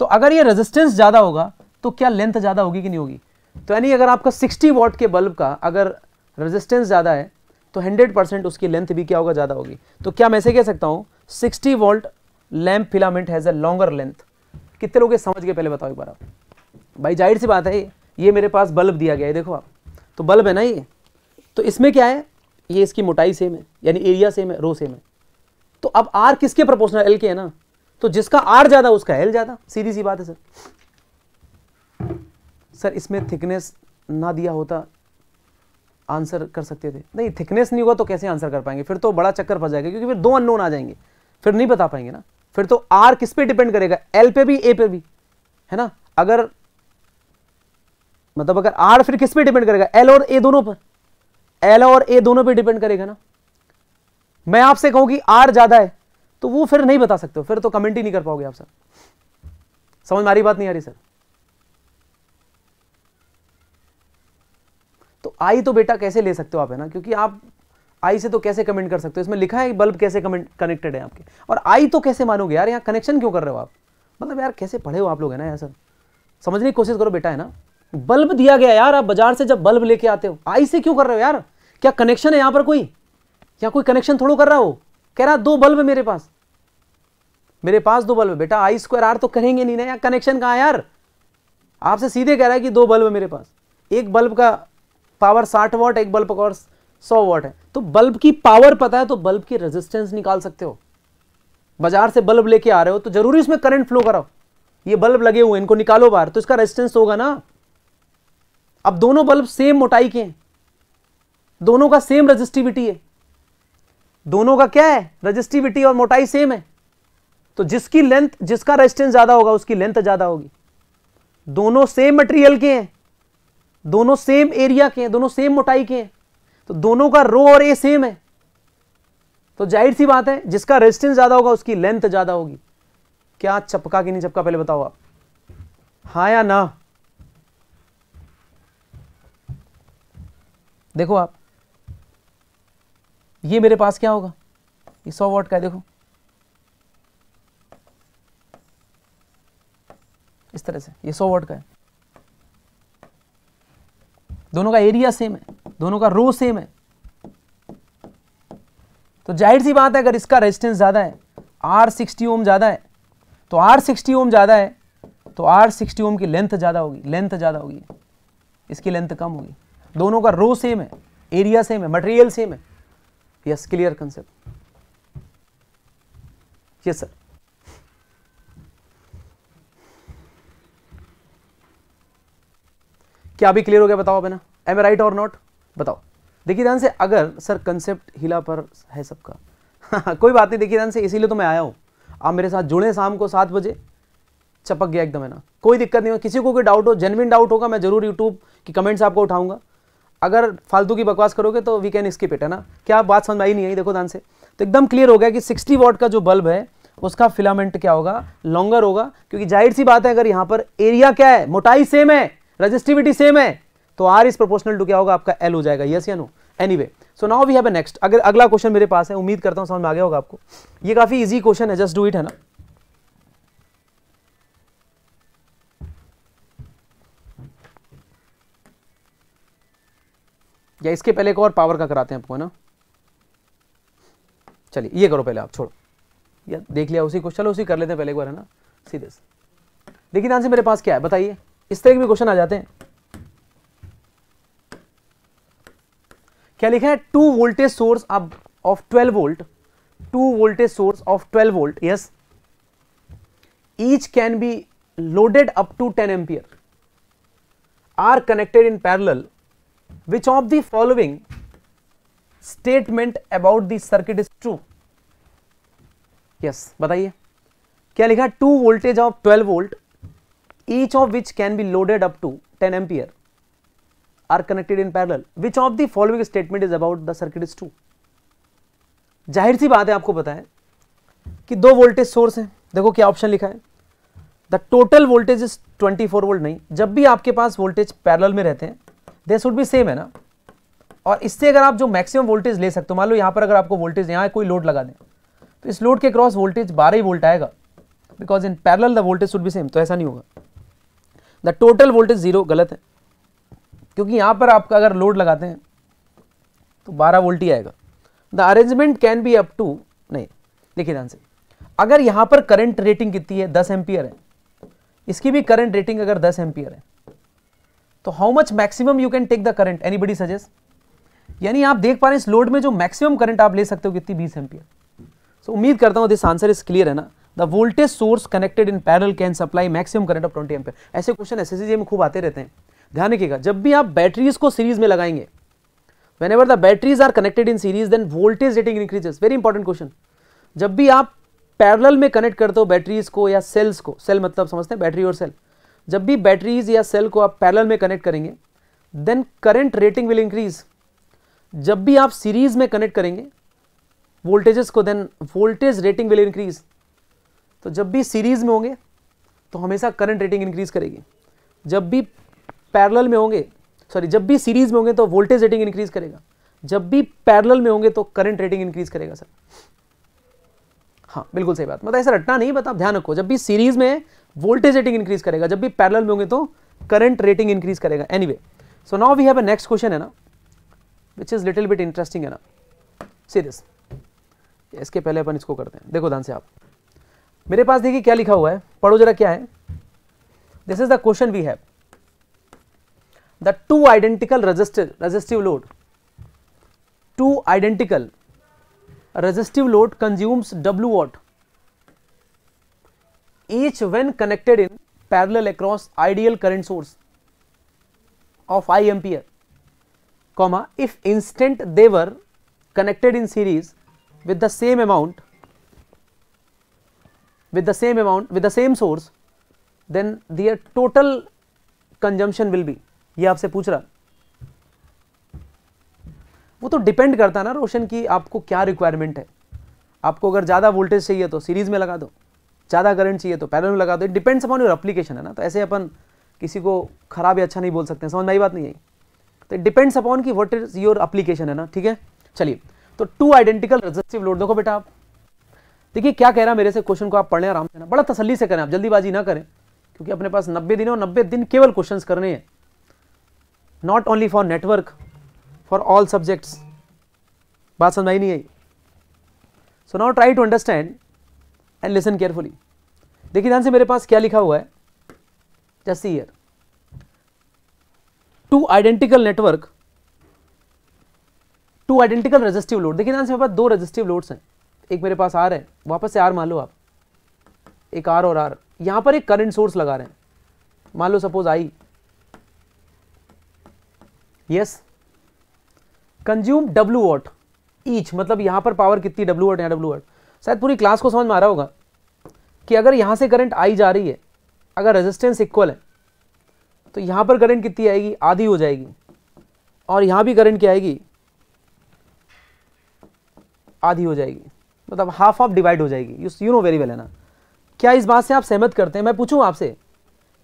तो अगर ये रेजिस्टेंस ज़्यादा होगा तो क्या लेंथ ज़्यादा होगी कि नहीं होगी? तो यानी अगर आपका 60 वॉट के बल्ब का अगर रेजिस्टेंस ज़्यादा है तो 100 परसेंट उसकी लेंथ भी क्या होगा? ज़्यादा होगी। तो क्या मैं ऐसे कह सकता हूँ? 60 volt lamp filament has a longer length कितने लोग समझ के पहले बताओ एक बार आप। भाई, ज़ाहिर सी बात है, ये मेरे पास बल्ब दिया गया है, देखो आप। तो बल्ब है ना ये? तो इसमें क्या है? ये इसकी मोटाई सेम है, यानी एरिया सेम है रो सेम है। तो अब आर किसके प्रोपोर्शनल एल के है ना? तो जिसका आर ज़्यादा, उसका एल ज़्यादा। सीधी सी बात है सर सर इसमें थिकनेस ना दिया होता आंसर कर सकते थे। नहीं थिकनेस नहीं होगा तो कैसे आंसर कर पाएँगे? फिर तो बड़ा चक्कर फंस जाएगा, क्योंकि फिर दो अननोन आ जाएँगे। फिर नहीं बता पाएँगे ना। फिर तो आर किस पे डिपेंड करेगा? एल पे भी ए पे भी, है ना? अगर मतलब अगर आर फिर किस पे डिपेंड करेगा? एल और ए दोनों पर। एल और ए दोनों पे डिपेंड करेगा ना? मैं आपसे कहूँ कि आर ज़्यादा है तो वो फिर नहीं बता सकते फिर तो कमेंट ही नहीं कर पाओगे आप सर समझ में आ रही बात नहीं आ रही सर तो आई तो बेटा कैसे ले सकते हो आप, है ना? क्योंकि आप आई से तो कैसे कमेंट कर सकते हो? इसमें लिखा है बल्ब कैसे कमेंट कनेक्टेड है आपके? और आई तो कैसे मानोगे? यार, यहाँ कनेक्शन क्यों कर रहे हो आप? मतलब यार, कैसे पढ़े हो आप लोग, है ना यार सर समझने की कोशिश करो बेटा, है ना? बल्ब दिया गया यार, आप बाज़ार से जब बल्ब लेके आते हो। आई से क्यों कर रहे हो यार? क्या कनेक्शन है यहाँ पर कोई? या कोई कनेक्शन थोड़ा कर रहा हो? कह रहा दो बल्ब मेरे पास। मेरे पास दो बल्ब बेटा, आई स्क्वायर आर तो करेंगे नहीं ना यार। कनेक्शन कहा यार? आपसे सीधे कह रहा है कि दो बल्ब मेरे पास। एक बल्ब का पावर साठ वॉट एक बल्ब का सौ वॉट है। तो बल्ब की पावर पता है तो बल्ब की रेजिस्टेंस निकाल सकते हो। बाज़ार से बल्ब लेके आ रहे हो तो ज़रूरी इसमें करंट फ्लो कराओ। ये बल्ब लगे हुए इनको निकालो बाहर। तो इसका रेजिस्टेंस होगा ना। अब दोनों बल्ब सेम मोटाई के हैं। दोनों का सेम रजिस्टिविटी है। दोनों का क्या है? रजिस्टिविटी और मोटाई सेम है। तो जिसकी लेंथ जिसका रेजिस्टेंस ज़्यादा होगा, उसकी लेंथ ज़्यादा होगी। दोनों सेम मटेरियल के हैं। दोनों सेम एरिया के हैं, दोनों सेम मोटाई के हैं। तो दोनों का रो और ए सेम है। तो ज़ाहिर सी बात है, जिसका रेजिस्टेंस ज़्यादा होगा, उसकी लेंथ ज़्यादा होगी। क्या चपका कि नहीं चपका, पहले बताओ आप। हा या ना? देखो आप, ये मेरे पास क्या होगा? ये सौ वॉट का है, देखो। इस तरह से, ये सौ वॉट का है। दोनों का एरिया सेम है, दोनों का रो सेम है। तो ज़ाहिर सी बात है, अगर इसका रेजिस्टेंस ज़्यादा है आर सिक्सटी ओम ज़्यादा है तो आर सिक्सटी ओम ज़्यादा है तो आर सिक्सटी ओम की लेंथ ज़्यादा होगी लेंथ ज़्यादा होगी, इसकी लेंथ कम होगी। दोनों का रो सेम है एरिया सेम है मटेरियल सेम है। Yes clear concept yes sir क्या अभी क्लियर हो गया बताओ ना am I right or not बताओ। देखिए ध्यान से, अगर सर कंसेप्ट हिला पर है सबका। कोई बात नहीं, देखिए ध्यान से, इसीलिए तो मैं आया हूँ। आप मेरे साथ जुड़े शाम को सात बजे। चपक गया एकदम, है ना। कोई दिक्कत नहीं हो, किसी को कोई डाउट हो जेनविन डाउट होगा, मैं ज़रूर यूट्यूब की कमेंट्स आपको उठाऊँगा। अगर फालतू की बकवास करोगे तो वी कैन स्किप इट है ना। क्या बात समझ आई नहीं आई, देखो ध्यान से। तो एकदम क्लियर हो गया कि 60 वॉट का जो बल्ब है, उसका फिलामेंट क्या होगा? लॉन्गर होगा, क्योंकि ज़ाहिर सी बात है, अगर यहाँ पर एरिया क्या है, मोटाई सेम है। रजिस्टिविटी सेम है। तो आर इज़ प्रोपोर्शनल टू क्या होगा? आपका एल हो जाएगा। यस या no anyway so now we have a next अगर अगला क्वेश्चन मेरे पास है, उम्मीद करता हूँ समझ में आ गया होगा आपको। ये काफ़ी इजी क्वेश्चन है जस्ट डू इट है ना? या इसके पहले एक और पावर का कराते हैं आपको, है ना? चलिए, ये करो पहले आप, छोड़ो। या देख लिया, उसी को चलो, उसी कर लेते हैं पहले एक बार, है ना? सीधे से देखिए ध्यान से मेरे पास क्या है? बताइए। इस तरह के भी क्वेश्चन आ जाते हैं। क्या लिखा है? Two voltage source of 12 volt two voltage source of 12 volt yes each can be loaded up to 10 ampere are connected in parallel which of the following statement about the circuit is true? Yes, बताइए। क्या लिखा two voltage of 12 volt each of which can be loaded up to 10 ampere are connected in parallel. Which of the following statement is about the circuit is true? ज़ाहिर सी बात है, आपको पता है कि दो वोल्टेज सोर्स है। देखो क्या ऑप्शन लिखा है। The total voltage is 24 volt नहीं। जब भी आपके पास वोल्टेज पैरेलल में रहते हैं दे शुड भी सेम है ना? और इससे अगर आप जो मैक्सिमम वोल्टेज ले सकते हो, मान लो यहाँ पर अगर आपको वोल्टेज यहाँ कोई लोड लगा दें तो इस लोड के क्रॉस वोल्टेज बारह ही वोल्ट आएगा। Because in parallel the voltage should भी सेम तो ऐसा नहीं होगा। द टोटल वोल्टेज ज़ीरो गलत है। क्योंकि यहाँ पर आपका अगर लोड लगाते हैं तो बारह वोल्ट ही आएगा। The arrangement can be up to नहीं, देखिए ध्यान से। अगर यहाँ पर करंट रेटिंग कितनी है, दस एम्पियर है। इसकी भी करंट रेटिंग अगर दस एम्पियर है तो how much maximum you can take the current anybody suggest यानी आप देख पा रहे हैं इस लोड में जो मैक्सिमम करंट आप ले सकते हो कितनी? बीस एम्पियर सो उम्मीद करता हूँ दिस आंसर इज़ क्लियर है ना? The voltage source connected in parallel can supply maximum current of twenty ampere ऐसे क्वेश्चन एस में खूब आते रहते हैं। ध्यान रखिएगा, जब भी आप बैटरीज को सीरीज़ में लगाएँगे whenever the batteries are connected in series then voltage rating increases very important question जब भी आप पैरल में कनेक्ट करते हो बैटरीज को या सेल्स को सेल मतलब समझते हैं बैटरी और सेल जब भी बैटरीज या सेल को आप पैरल में कनेक्ट करेंगे then current rating will increase जब भी आप सीरीज़ में कनेक्ट करेंगे वोल्टेजेस को then voltage rating will increase तो जब भी सीरीज़ में होंगे तो हमेशा करंट रेटिंग इंक्रीज करेगी। जब भी पैरेलल में होंगे सॉरी जब भी सीरीज़ में होंगे तो वोल्टेज रेटिंग इंक्रीज करेगा। जब भी पैरेलल में होंगे तो करंट रेटिंग इंक्रीज करेगा सर हाँ बिल्कुल सही बात। मतलब ऐसा रटना नहीं बता ध्यान रखो, जब भी सीरीज़ में वोल्टेज रेटिंग इंक्रीज करेगा, जब भी पैरेलल में होंगे तो करंट रेटिंग इंक्रीज करेगा। Anyway so now we have a next question है ना? Which is little bit interesting है ना? सी दिस इसके पहले अपन इसको करते हैं। देखो, ध्यान से आप। मेरे पास देखिए क्या लिखा हुआ है। पढ़ो जरा क्या है। This is the question we have the two identical resistor resistive load two identical resistive load consumes W watt each when connected in parallel across ideal current source of I ampere comma if instead they're connected in series with the same amount with the same amount, with the same source, then their total consumption will be, ये आपसे पूछ रहा। वो तो depend करता है ना रोशन की आपको क्या रिक्वायरमेंट है। आपको अगर ज़्यादा वोल्टेज चाहिए तो सीरीज़ में लगा दो, ज़्यादा करंट चाहिए तो पैरल में लगा दो। डिपेंड्स अपॉन योर एप्लीकेशन है ना। तो ऐसे अपन किसी को खराब या अच्छा नहीं बोल सकते हैं समझ में आई बात नहीं आई। तो डिपेंड्स अपॉन की वट इज़ योर एप्लीकेशन है ना, ठीक है? चलिए तो टू आइडेंटिकल रजिस्टिव लोड देखो बेटा आप। देखिए, क्या कह रहा है मेरे से? क्वेश्चन को आप पढ़ने आराम से ना। बड़ा तसल्ली से करें आप, जल्दीबाजी ना करें। क्योंकि अपने पास 90 दिन और 90 दिन केवल क्वेश्चंस करने हैं। Not only for network for all subjects बात समझ आई नहीं आई? So now try to understand and listen carefully देखिए, ध्यान से मेरे पास क्या लिखा हुआ है? Just here two identical network two identical resistive load देखिए, ध्यान से मेरे पास दो रेजिस्टिव लोड्स हैं। एक मेरे पास आर है। वापस से आर मान लो आप। एक आर और आर। यहाँ पर एक करंट सोर्स लगा रहे हैं। मान लो suppose I yes consume W watt each मतलब यहाँ पर पावर कितनी डब्ल्यू वॉट या डब्ल्यू वॉट शायद पूरी क्लास को समझ में आ रहा होगा कि अगर यहाँ से करंट आई जा रही है, अगर रेजिस्टेंस इक्वल है तो यहाँ पर करंट कितनी आएगी? आधी हो जाएगी। और यहाँ भी करंट क्या आएगी? आधी हो जाएगी। मतलब हाफ़ ऑफ़ डिवाइड हो जाएगी। You you know very well है ना। क्या इस बात से आप सहमत करते हैं? मैं पूछूँ आपसे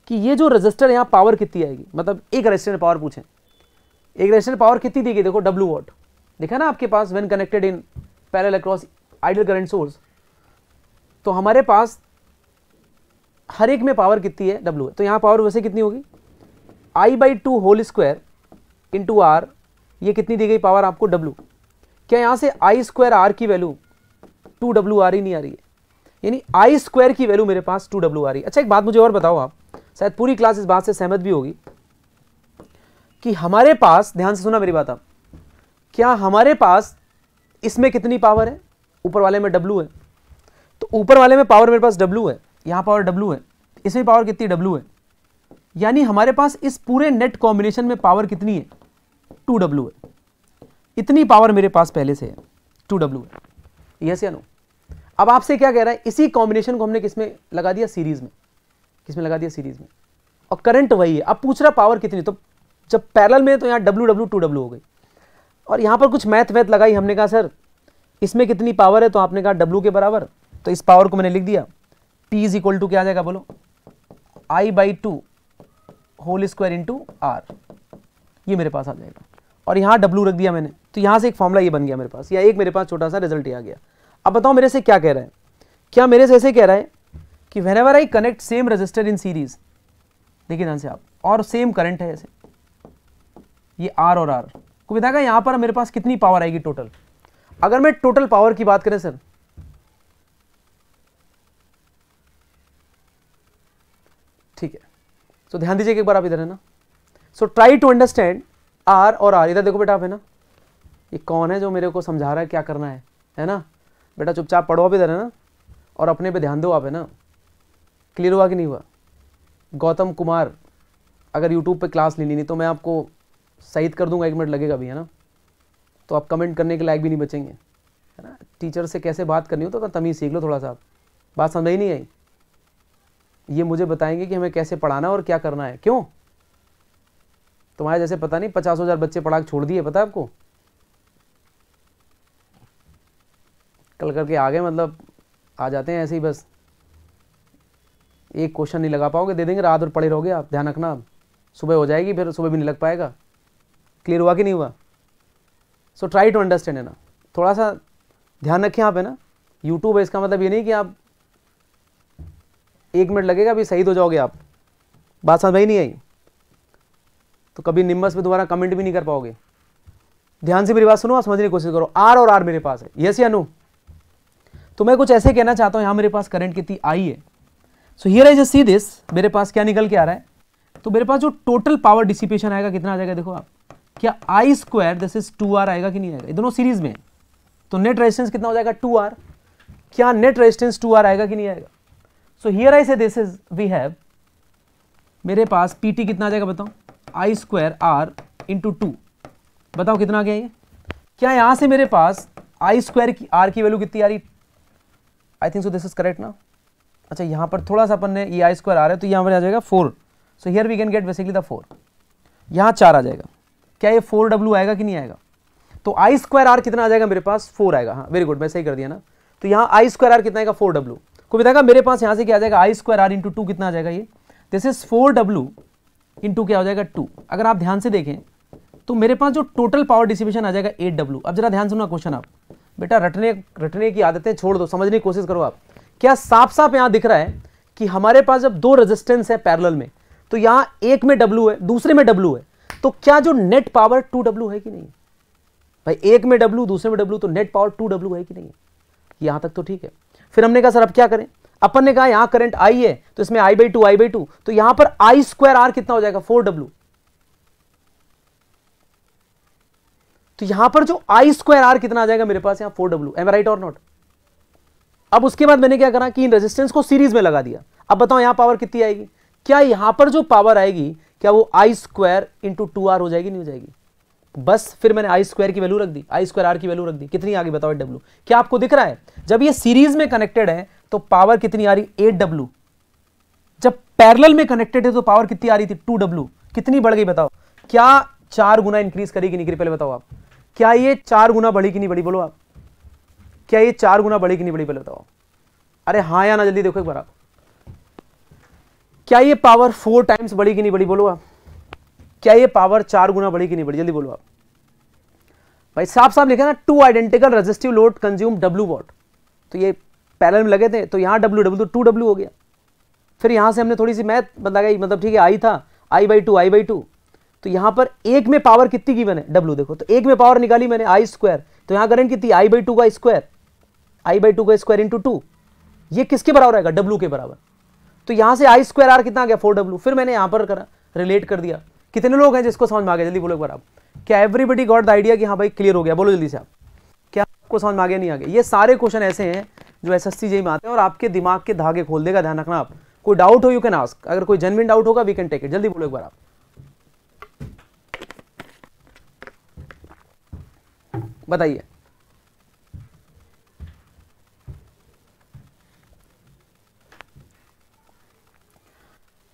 कि ये जो रजिस्टर यहाँ पावर कितनी आएगी? मतलब एक रजिस्टर पावर पूछें। एक रजिस्टर पावर कितनी दी गई? देखो डब्ल्यू वॉट देखा ना आपके पास when connected in parallel across ideal current source तो हमारे पास हर एक में पावर कितनी है? डब्ल्यू तो यहाँ पावर वैसे कितनी होगी? I by two whole square into R ये कितनी दी गई पावर आपको? डब्ल्यू क्या यहाँ से आई स्क्वायर आर की वैल्यू टू डब्ल्यू आर ही नहीं आ रही है। यानी आई स्क्वायर की वैल्यू मेरे पास टू डब्ल्यू आ रही है अच्छा एक बात मुझे और बताओ आप। शायद पूरी क्लास इस बात से सहमत भी होगी कि हमारे पास, ध्यान से सुना मेरी बात आप, क्या हमारे पास इसमें कितनी पावर है? ऊपर वाले में डब्ल्यू है। तो ऊपर वाले में पावर मेरे पास डब्ल्यू है, यहाँ पावर डब्ल्यू है, इसमें पावर कितनी डब्ल्यू है? यानी हमारे पास इस पूरे नेट कॉम्बिनेशन में पावर कितनी है? टू डब्ल्यू है। इतनी पावर मेरे पास पहले से है, टू डब्ल्यू है। यस या नो अब आपसे क्या कह रहा है? इसी कॉम्बिनेशन को हमने किसमें लगा दिया? सीरीज़ में। किसमें लगा दिया? सीरीज़ में। और करंट वही है। अब पूछ रहा पावर कितनी? तो जब पैरल में तो यहाँ डब्ल्यू डब्ल्यू टू डब्ल्यू हो गई। और यहाँ पर कुछ मैथ वैथ लगाई हमने कहा, सर, इसमें कितनी पावर है? तो आपने कहा डब्ल्यू के बराबर। तो इस पावर को मैंने लिख दिया। पी इज़ इक्वल टू क्या आ जाएगा? बोलो। I by two whole square into R ये मेरे पास आ जाएगा। और यहाँ डब्ल्यू रख दिया मैंने। तो यहाँ से एक फॉर्मूला ये बन गया मेरे पास। या एक मेरे पास छोटा सा रिज़ल्ट ये आ गया। अब बताओ मेरे से क्या कह रहा है? क्या मेरे से ऐसे कह रहा है कि whenever I connect same resistor in series देखिए ध्यान से आप, और सेम करंट है ऐसे। ये आर और आर को बताएगा यहाँ पर मेरे पास कितनी पावर आएगी टोटल अगर मैं टोटल पावर की बात करें सर ठीक है। सो ध्यान दीजिए एक बार आप इधर है ना। So try to understand R और आर इधर देखो बेटा आप है ना। ये कौन है जो मेरे को समझा रहा है क्या करना है? है ना? बेटा चुपचाप पढ़ो आप इधर, है ना? और अपने पे ध्यान दो आप, है ना? क्लियर हुआ कि नहीं हुआ? गौतम कुमार, अगर यूट्यूब पे क्लास लेनी नहीं तो मैं आपको सहित कर दूँगा, एक मिनट लगेगा भी, है ना? तो आप कमेंट करने के लायक भी नहीं बचेंगे, है ना? टीचर से कैसे बात करनी हो तो तमीज़ सीख लो थोड़ा सा बात समझ ही नहीं आई। ये मुझे बताएँगे कि हमें कैसे पढ़ाना और क्या करना है। क्यों? तुम्हारे जैसे पता नहीं, पचास हज़ार बच्चे पढ़ा के छोड़ दिए, पता है आपको? कल करके आ गए मतलब आ जाते हैं ऐसे ही बस। एक क्वेश्चन नहीं लगा पाओगे, दे देंगे रात भर पड़े रहोगे आप, ध्यान रखना। सुबह हो जाएगी, फिर सुबह भी नहीं लग पाएगा। क्लियर हुआ कि नहीं हुआ? सो ट्राई टू अंडरस्टैंड है ना। थोड़ा सा ध्यान रखें आप, है ना। यूट्यूब है, इसका मतलब ये नहीं कि आप एक मिनट लगेगा, अभी शहीद हो जाओगे आप। बात समझ ही नहीं आई। तो कभी निम्बस में दोबारा कमेंट भी नहीं कर पाओगे। ध्यान से मेरी बात सुनो, आप समझने की कोशिश करो। आर और आर मेरे पास है। यस या नो तो मैं कुछ ऐसे कहना चाहता हूँ, यहाँ मेरे पास करंट कितनी आई है। So here I just see this मेरे पास क्या निकल के आ रहा है? तो मेरे पास जो टोटल पावर डिसिपेशन आएगा, कितना आ जाएगा देखो आप। क्या I square this is two R आएगा कि नहीं आएगा? दोनों सीरीज़ में तो नेट रेजिस्टेंस कितना हो जाएगा? टू आर क्या नेट रेजिस्टेंस टू आर आएगा कि नहीं आएगा? सो here I say this is we have मेरे पास पीटी कितना आ जाएगा बताओ? I square R into two बताओ कितना आ गया ये? क्या यहाँ से मेरे पास आई स्क्वायर की आर की वैल्यू कितनी आ रही? I think so this is correct ना? अच्छा यहाँ पर थोड़ा सा अपन ने ये आई स्क्वायर आ रहा है तो यहाँ पर आ जाएगा four so here we can get basically the four यहाँ चार आ जाएगा। क्या ये फोर डब्ल्यू आएगा कि नहीं आएगा? तो आई स्क्वायर आर कितना आ जाएगा मेरे पास? फोर आएगा। हाँ वेरी गुड मैं सही कर दिया ना? तो यहाँ आई स्क्वायर आर कितना आएगा? फोर डब्ल्यू को बताएगा, मेरे पास यहाँ से क्या आ जाएगा? I square R into two कितना आ जाएगा ये? This is four W into क्या हो जाएगा? टू अगर आप ध्यान से देखें तो मेरे पास जो टोटल पावर डिस्ट्रीब्यूशन आ जाएगा एट डब्ल्यू अब जरा ध्यान सुनना क्वेश्चन आप। बेटा, रटने रटने की आदतें छोड़ दो, समझने की कोशिश करो आप। क्या साफ़ साफ़ यहाँ दिख रहा है कि हमारे पास जब दो रेजिस्टेंस है पैरेलल में तो यहाँ एक में डब्ल्यू है, दूसरे में डब्ल्यू है तो क्या जो नेट पावर टू डब्ल्यू है कि नहीं? भाई, एक में डब्ल्यू दूसरे में डब्ल्यू तो नेट पावर टू डब्ल्यू है कि नहीं? यहाँ तक तो ठीक है। फिर हमने कहा, सर, अब क्या करें? अपन ने कहा, यहाँ करंट आई है तो इसमें I by two I by two तो यहाँ पर आई स्क्वायर आर कितना हो जाएगा? फोर डब्ल्यू तो यहाँ पर जो आई स्क्वायर आर कितना आ जाएगा मेरे पास यहाँ? फोर डब्ल्यू एम राइट और नॉट अब उसके बाद मैंने क्या करा कि इन रेजिस्टेंस को सीरीज़ में लगा दिया। अब बताओ यहाँ पावर कितनी आएगी? क्या यहाँ पर जो पावर आएगी, क्या वो I square into two R हो जाएगी, नहीं हो जाएगी? बस फिर मैंने आई स्क्वायर की वैल्यू रख दी। आई स्क्वायर आर की वैल्यू रख दी। कितनी आगे बताओ डब्ल्यू क्या आपको दिख रहा है? जब ये सीरीज़ में कनेक्टेड है तो पावर कितनी आ रही? एट डब्ल्यू जब पैरेलल में कनेक्टेड है तो पावर कितनी आ रही थी? टू डब्ल्यू कितनी बढ़ गई बताओ? क्या चार गुना इंक्रीज करेगी? नहीं पहले बताओ आप। क्या ये चार गुना बढ़ी कि नहीं बढ़ी बोलो आप? क्या ये चार गुना बढ़ी कि नहीं बढ़ी पहले बताओ? अरे हाँ या ना, जल्दी देखो एक बार आप। क्या ये पावर फोर टाइम्स बढ़ी कि नहीं बढ़ी बोलो आप? क्या ये पावर चार गुना बढ़ी कि नहीं बढ़ी जल्दी बोलो आप। भाई साफ़ साफ़ लिखा ना two identical resistive load consume W watt तो ये पैरल में लगे थे तो यहाँ डब्ल्यू डब्ल्यू तो टू डब्ल्यू हो गया। फिर यहाँ से हमने थोड़ी सी मैथ बता गई मतलब ठीक है आई था I by two I by two तो यहाँ पर एक में पावर कितनी की मैंने? डब्ल्यू देखो तो एक में पावर निकाली मैंने आई स्क्वायर तो यहाँ करंट कितनी? आई बाई टू का स्क्वायर आई बाई टू का स्क्वायर इंटू टू ये किसके बराबर आएगा? डब्ल्यू के बराबर. तो यहाँ से आई स्क्वायर आर कितना आ गया? फोर डब्ल्यू फिर मैंने यहाँ पर करा रिलेट कर दिया. कितने लोग हैं जिसको समझ में आ गया? जल्दी बोलो एक बार आप. क्या एवरीबडी गॉट द आइडिया कि हाँ भाई क्लियर हो गया? बोलो जल्दी से आप. क्या आपको समझ में आ गया? नहीं आ गया. ये सारे क्वेश्चन ऐसे हैं जो एस एस में आते हैं और आपके दिमाग के धागे खोल देगा, ध्यान रखना आप. कोई डाउट हो यू कैन आस्क अगर कोई जेनविन डाउट होगा वी कैन टेक इट जल्दी बोलो एक बार आप. बताइए।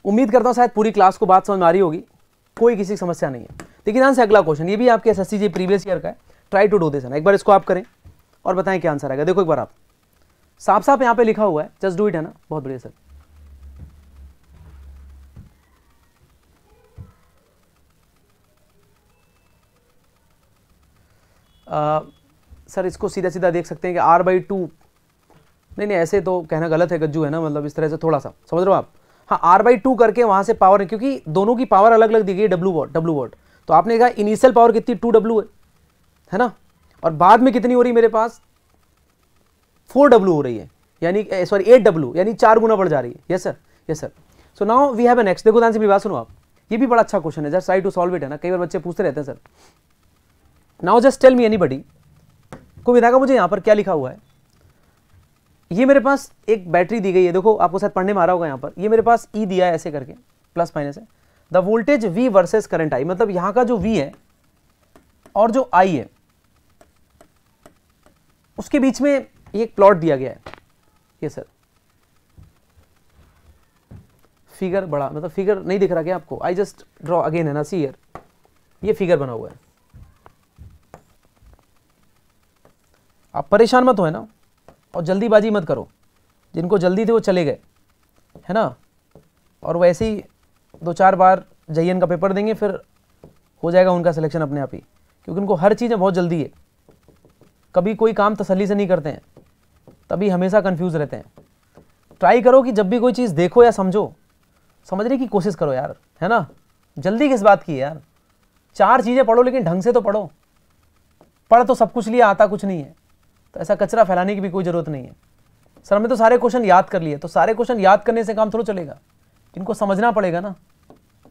उम्मीद करता हूँ शायद पूरी क्लास को बात समझ में आ रही होगी। कोई किसी की समस्या नहीं है। देखिए ध्यान से अगला क्वेश्चन ये भी आपके एस एस प्रीवियस ईयर का है। ट्राई टू डू दिस एक बार इसको आप करें और बताएँ क्या आंसर आएगा। देखो एक बार आप। साफ़ साफ़ यहाँ पे लिखा हुआ है। जस्ट डू इट है ना? बहुत बढ़िया सर सर, इसको सीधा सीधा देख सकते हैं कि आर बाई टू नहीं नहीं, ऐसे तो कहना गलत है, गज्जू, है ना? मतलब इस तरह से थोड़ा सा। समझ रहे हो आप? हाँ आर बाई टू करके वहाँ से पावर क्योंकि दोनों की पावर अलग अलग दी गई है डब्लू वॉट डब्लू वॉट तो आपने कहा इनिशियल पावर कितनी? टू डब्लू है है ना? और बाद में कितनी हो रही मेरे पास? फोर डब्लू हो रही है। यानी सॉरी एट डब्लू यानी चार गुना बढ़ जा रही है। Yes sir yes sir so now we have a next देखो, ध्यान से मेरी बात सुनो आप। ये भी बड़ा अच्छा क्वेश्चन है just try to solve it है ना? कई बार बच्चे पूछते रहते हैं sir now just tell me anybody को बताएगा मुझे यहाँ पर क्या लिखा हुआ है? ये मेरे पास एक बैटरी दी गई है, देखो, आपको शायद पढ़ने में आ रहा होगा यहाँ पर। ये मेरे पास ई e दिया है ऐसे करके प्लस माइनस है। The voltage V versus current I मतलब यहाँ का जो वी है और जो आई है, उसके बीच में एक प्लॉट दिया गया है। ये सर फिगर बड़ा मतलब फिगर नहीं दिख रहा क्या आपको? आई जस्ट ड्रॉ अगेन है ना सी ईयर ये फिगर बना हुआ है। आप परेशान मत हो है ना और जल्दीबाजी मत करो। जिनको जल्दी थी वो चले गए, है ना? और वैसे ही दो चार बार जयन का पेपर देंगे, फिर हो जाएगा उनका सिलेक्शन अपने आप ही। क्योंकि उनको हर चीज़ें बहुत जल्दी है। कभी कोई काम तसली से नहीं करते हैं, तभी हमेशा कंफ्यूज रहते हैं। ट्राई करो कि जब भी कोई चीज़ देखो या समझो, समझने की कोशिश करो यार, है ना? जल्दी किस बात की है यार? चार चीज़ें पढ़ो, लेकिन ढंग से तो पढ़ो। पढ़ तो सब कुछ लिया, आता कुछ नहीं है। तो ऐसा कचरा फैलाने की भी कोई ज़रूरत नहीं है। सर हमें तो सारे क्वेश्चन याद कर लिए तो सारे क्वेश्चन याद करने से काम थोड़ा चलेगा। इनको समझना पड़ेगा ना।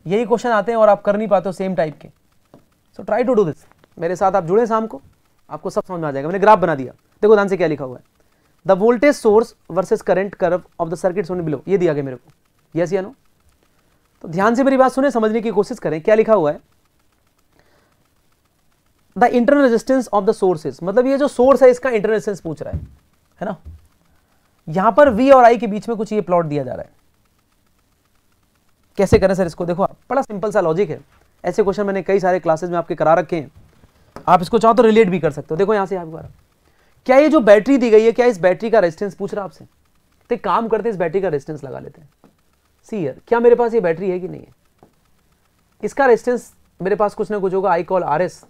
यही क्वेश्चन आते हैं और आप कर नहीं पाते हो सेम टाइप के। So try to do this मेरे साथ आप जुड़े शाम को। आपको सब समझ में आ जाएगा। मैंने ग्राफ बना दिया। देखो ध्यान से क्या लिखा हुआ है। The voltage source versus current curve of the circuit shown below ये दिया गया मेरे को। यस या नो तो ध्यान से मेरी बात सुने, समझने की कोशिश करें। क्या लिखा हुआ है? The internal resistance of the sources मतलब ये जो सोर्स है, इसका इंटरनल रेजिस्टेंस पूछ रहा है है ना? यहाँ पर वी और आई के बीच में कुछ ये प्लॉट दिया जा रहा है। कैसे करें सर इसको? देखो बड़ा सिंपल सा लॉजिक है। ऐसे क्वेश्चन मैंने कई सारे क्लासेस में आपके करा रखे हैं। आप इसको चाहो तो रिलेट भी कर सकते हो। देखो यहाँ से आप बार। क्या ये जो बैटरी दी गई है, क्या इस बैटरी का रेजिस्टेंस पूछ रहा आपसे? तो काम करते इस बैटरी का रेजिस्टेंस लगा लेते हैं। सी यार क्या मेरे पास ये बैटरी है कि नहीं है? इसका रेजिस्टेंस मेरे पास कुछ ना कुछ होगा आई कॉल आर एस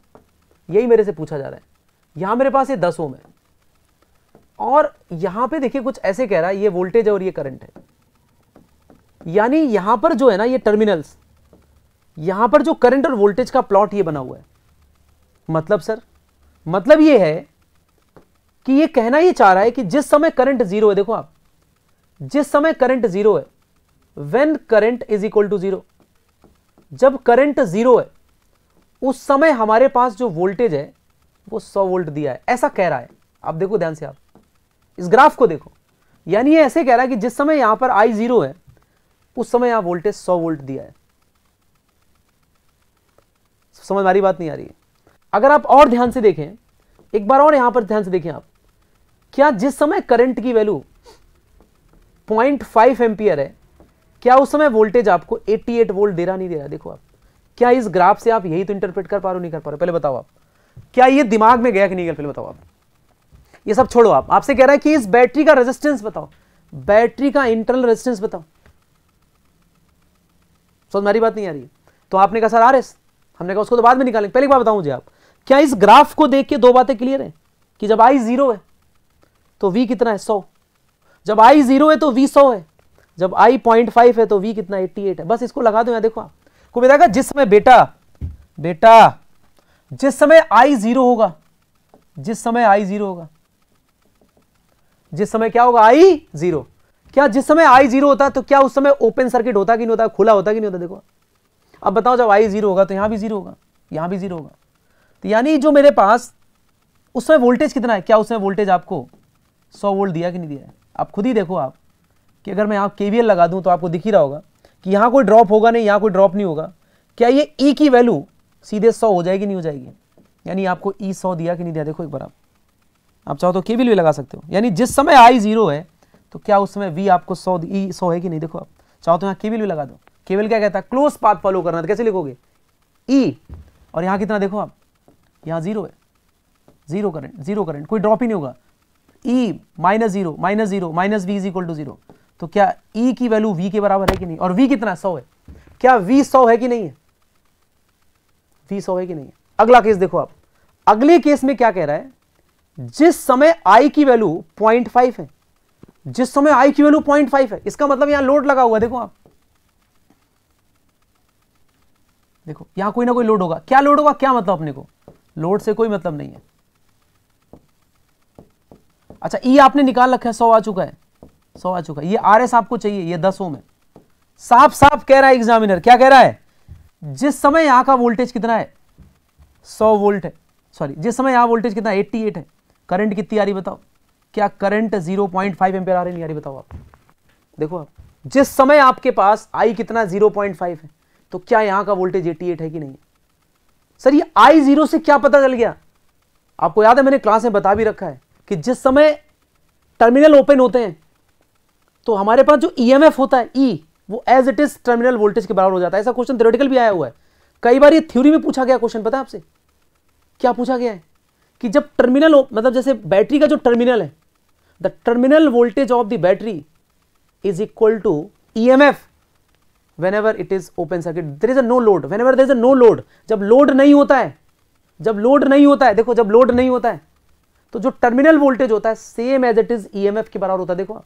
यही मेरे से पूछा जा रहा है। यहाँ मेरे पास ये दस ओम है। और यहाँ पे देखिए कुछ ऐसे कह रहा है, ये वोल्टेज है और ये करंट है। यानी यहाँ पर जो है ना, ये टर्मिनल्स, यहाँ पर जो करंट और वोल्टेज का प्लॉट ये बना हुआ है। मतलब सर मतलब ये है कि ये कहना ये चाह रहा है कि जिस समय करंट ज़ीरो है, देखो आप, जिस समय करंट ज़ीरो है when current is equal to zero जब करंट ज़ीरो है उस समय हमारे पास जो वोल्टेज है, वो 100 वोल्ट दिया है। ऐसा कह रहा है। आप देखो ध्यान से आप। इस ग्राफ को देखो। यानी ये ऐसे कह रहा है कि जिस समय यहाँ पर आई ज़ीरो है, उस समय यहाँ वोल्टेज 100 वोल्ट दिया है। समझ मारी बात नहीं आ रही है? अगर आप और ध्यान से देखें, एक बार और यहाँ पर ध्यान से देखें आप। क्या जिस समय करंट की वैल्यू 0.5 एम्पियर है, क्या उस समय वोल्टेज आपको 88 वोल्ट दे रहा, नहीं दे रहा? देखो आप। क्या इस ग्राफ से आप यही तो इंटरप्रेट कर पा रहे हो, नहीं कर पा रहे पहले बताओ आप। क्या ये दिमाग में गया कि नहीं गया? पहले बताओ आप। ये सब छोड़ो आप। आपसे कह रहा है कि इस बैटरी का रेजिस्टेंस बताओ। बैटरी का इंटरनल रेजिस्टेंस बताओ। समझ मेरी बात नहीं आ रही? तो आपने कहा, सर आर एस हमने कहा, उसको तो बाद में निकालेंगे। पहले बात बताऊँ मुझे आप। क्या इस ग्राफ को देख के दो बातें क्लियर है? कि जब आई ज़ीरो है तो वी कितना है? सौ। जब आई ज़ीरो है तो वी सौ है। जब आई पॉइंट फाइव है तो वी कितना एट्टी एट है। बस इसको लगा दो यहाँ, देखो आप। को बताएगा जिस समय बेटा बेटा, जिस समय आई ज़ीरो होगा, जिस समय आई ज़ीरो होगा, जिस समय क्या होगा, आई ज़ीरो। क्या जिस समय आई ज़ीरो होता तो क्या उस समय ओपन सर्किट होता कि नहीं होता, खुला होता कि नहीं होता, देखो। अब बताओ, जब आई ज़ीरो होगा तो यहाँ भी ज़ीरो होगा, यहाँ भी ज़ीरो होगा। तो यानी जो मेरे पास उसमें वोल्टेज कितना है? क्या उसमें वोल्टेज आपको 100 वोल्ट दिया कि नहीं दिया है? आप खुद ही देखो आप, कि अगर मैं यहाँ केवीएल लगा दूँ तो आपको दिख ही रहा होगा। कि यहाँ कोई ड्रॉप होगा नहीं यहाँ कोई ड्रॉप नहीं होगा। क्या ये ई e की वैल्यू सीधे सौ हो जाएगी नहीं हो जाएगी? यानी आपको ई e 100 दिया कि नहीं दिया? देखो एक बार आप। आप चाहो तो केवीएल भी लगा सकते हो। यानी जिस समय आई ज़ीरो है तो क्या उस समय वी आपको सौ ई सौ है कि नहीं? देखो आप। चाहो तो यहाँ केवीएल भी लगा दो। केवीएल क्या कहता है? क्लोज पाथ फॉलो करना। तो कैसे लिखोगे? ई e, और यहाँ कितना देखो आप? यहाँ ज़ीरो है। ज़ीरो करेंट ज़ीरो करंट कोई ड्रॉप ही नहीं होगा। E minus zero minus zero minus V is equal to zero तो क्या ई e की वैल्यू वी के बराबर है कि नहीं? और वी कितना? सौ है। क्या वी सौ है कि नहीं है? वी सौ है कि नहीं है। अगला केस देखो आप। अगले केस में क्या कह रहा है? जिस समय आई की वैल्यू पॉइंट फाइव है। जिस समय आई की वैल्यू पॉइंट फाइव है। इसका मतलब यहाँ लोड लगा हुआ देखो आप। देखो, यहाँ कोई ना कोई लोड होगा। क्या लोड होगा? क्या मतलब अपने को? लोड से कोई मतलब नहीं है। अच्छा ई आपने निकाल रखा है, सौ आ चुका है। सौ आ चुका। ये आर एस आपको चाहिए, ये दस ओम है साफ़ साफ़ कह रहा है एग्जामिनर क्या कह रहा है? जिस समय यहाँ का वोल्टेज कितना है? सौ वोल्ट है। सॉरी जिस समय यहाँ वोल्टेज कितना एट्टी एट है। करंट कितनी आ रही बताओ? क्या करंट 0.5 पॉइंट फाइव एम्पेयर आ रही नहीं आ रही बताओ आप। देखो आप, जिस समय आपके पास आई कितना 0.5 है तो क्या यहाँ का वोल्टेज 88 है कि नहीं? सर, ये आई ज़ीरो से क्या पता चल गया? आपको याद है मैंने क्लास में बता भी रखा है कि जिस समय टर्मिनल ओपन होते हैं तो हमारे पास जो ईएमएफ e होता है ई e, वो as it is terminal voltage के बराबर हो जाता है। ऐसा क्वेश्चन थ्योरेटिकल भी आया हुआ है। कई बार ये थ्योरी में पूछा गया क्वेश्चन पता है आपसे? क्या पूछा गया है? कि जब टर्मिनल मतलब जैसे बैटरी का जो टर्मिनल है the terminal voltage of the battery is equal to EMF whenever it is open circuit there is a no load whenever there is a no load जब लोड नहीं होता है जब लोड नहीं होता है देखो जब लोड नहीं होता है तो जो टर्मिनल वोल्टेज होता है same as it is E M F के बराबर होता है देखो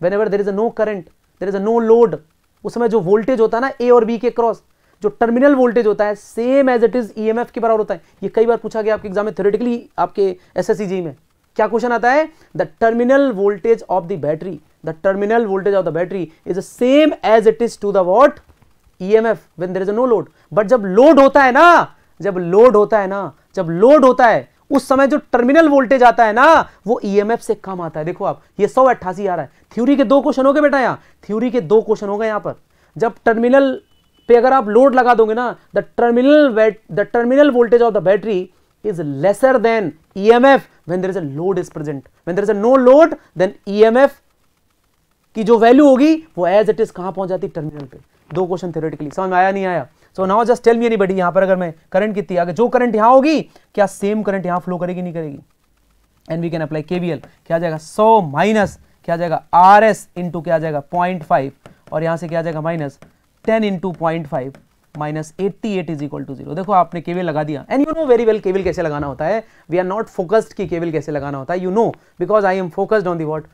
whenever there is no current there is a no load उस समय जो वोल्टेज होता है ना ए और बी के क्रॉस जो टर्मिनल वोल्टेज होता है same as it is EMF के बराबर होता है। ये कई बार पूछा गया आपके एग्ज़ाम में थ्योरेटिकली आपके एसएससी में। क्या क्वेश्चन आता है? The terminal voltage of the battery the terminal voltage of the battery is same as it is to the what EMF when there is a no load but जब load होता है ना, जब load होता है ना, जब लोड होता है उस समय जो टर्मिनल वोल्टेज आता है ना, वो ईएमएफ से कम आता है। देखो आप, ये सौ अट्ठासी आ रहा है। थ्योरी के दो क्वेश्चन हो गए बेटा यहाँ। थ्योरी के दो क्वेश्चन हो गए यहाँ पर। जब टर्मिनल पे अगर आप लोड लगा दोगे ना the terminal the terminal voltage of the battery is lesser than EMF when there is a load is present when there is a no load then EMF की जो वैल्यू होगी, वो एज इट इज़ कहाँ पहुँच जाती terminal पे? दो question theoretically समझ में आया, नहीं आया? So now just tell me anybody यहाँ पर अगर मैं करंट कितनी आगे जो करंट यहाँ होगी, क्या सेम करंट यहाँ फ्लो करेगी, नहीं करेगी? And we can apply KVL क्या जाएगा? 100 माइनस क्या जाएगा? आर एस इंटू क्या जाएगा? 0.5 और यहाँ से क्या जाएगा? Minus ten into point five minus eighty eight is equal to zero देखो, आपने केवल लगा दिया। And you know very well KVL कैसे लगाना होता है। वी आर नॉट फोकस्ड कि केवल कैसे लगाना होता है। You know because I am focused on the what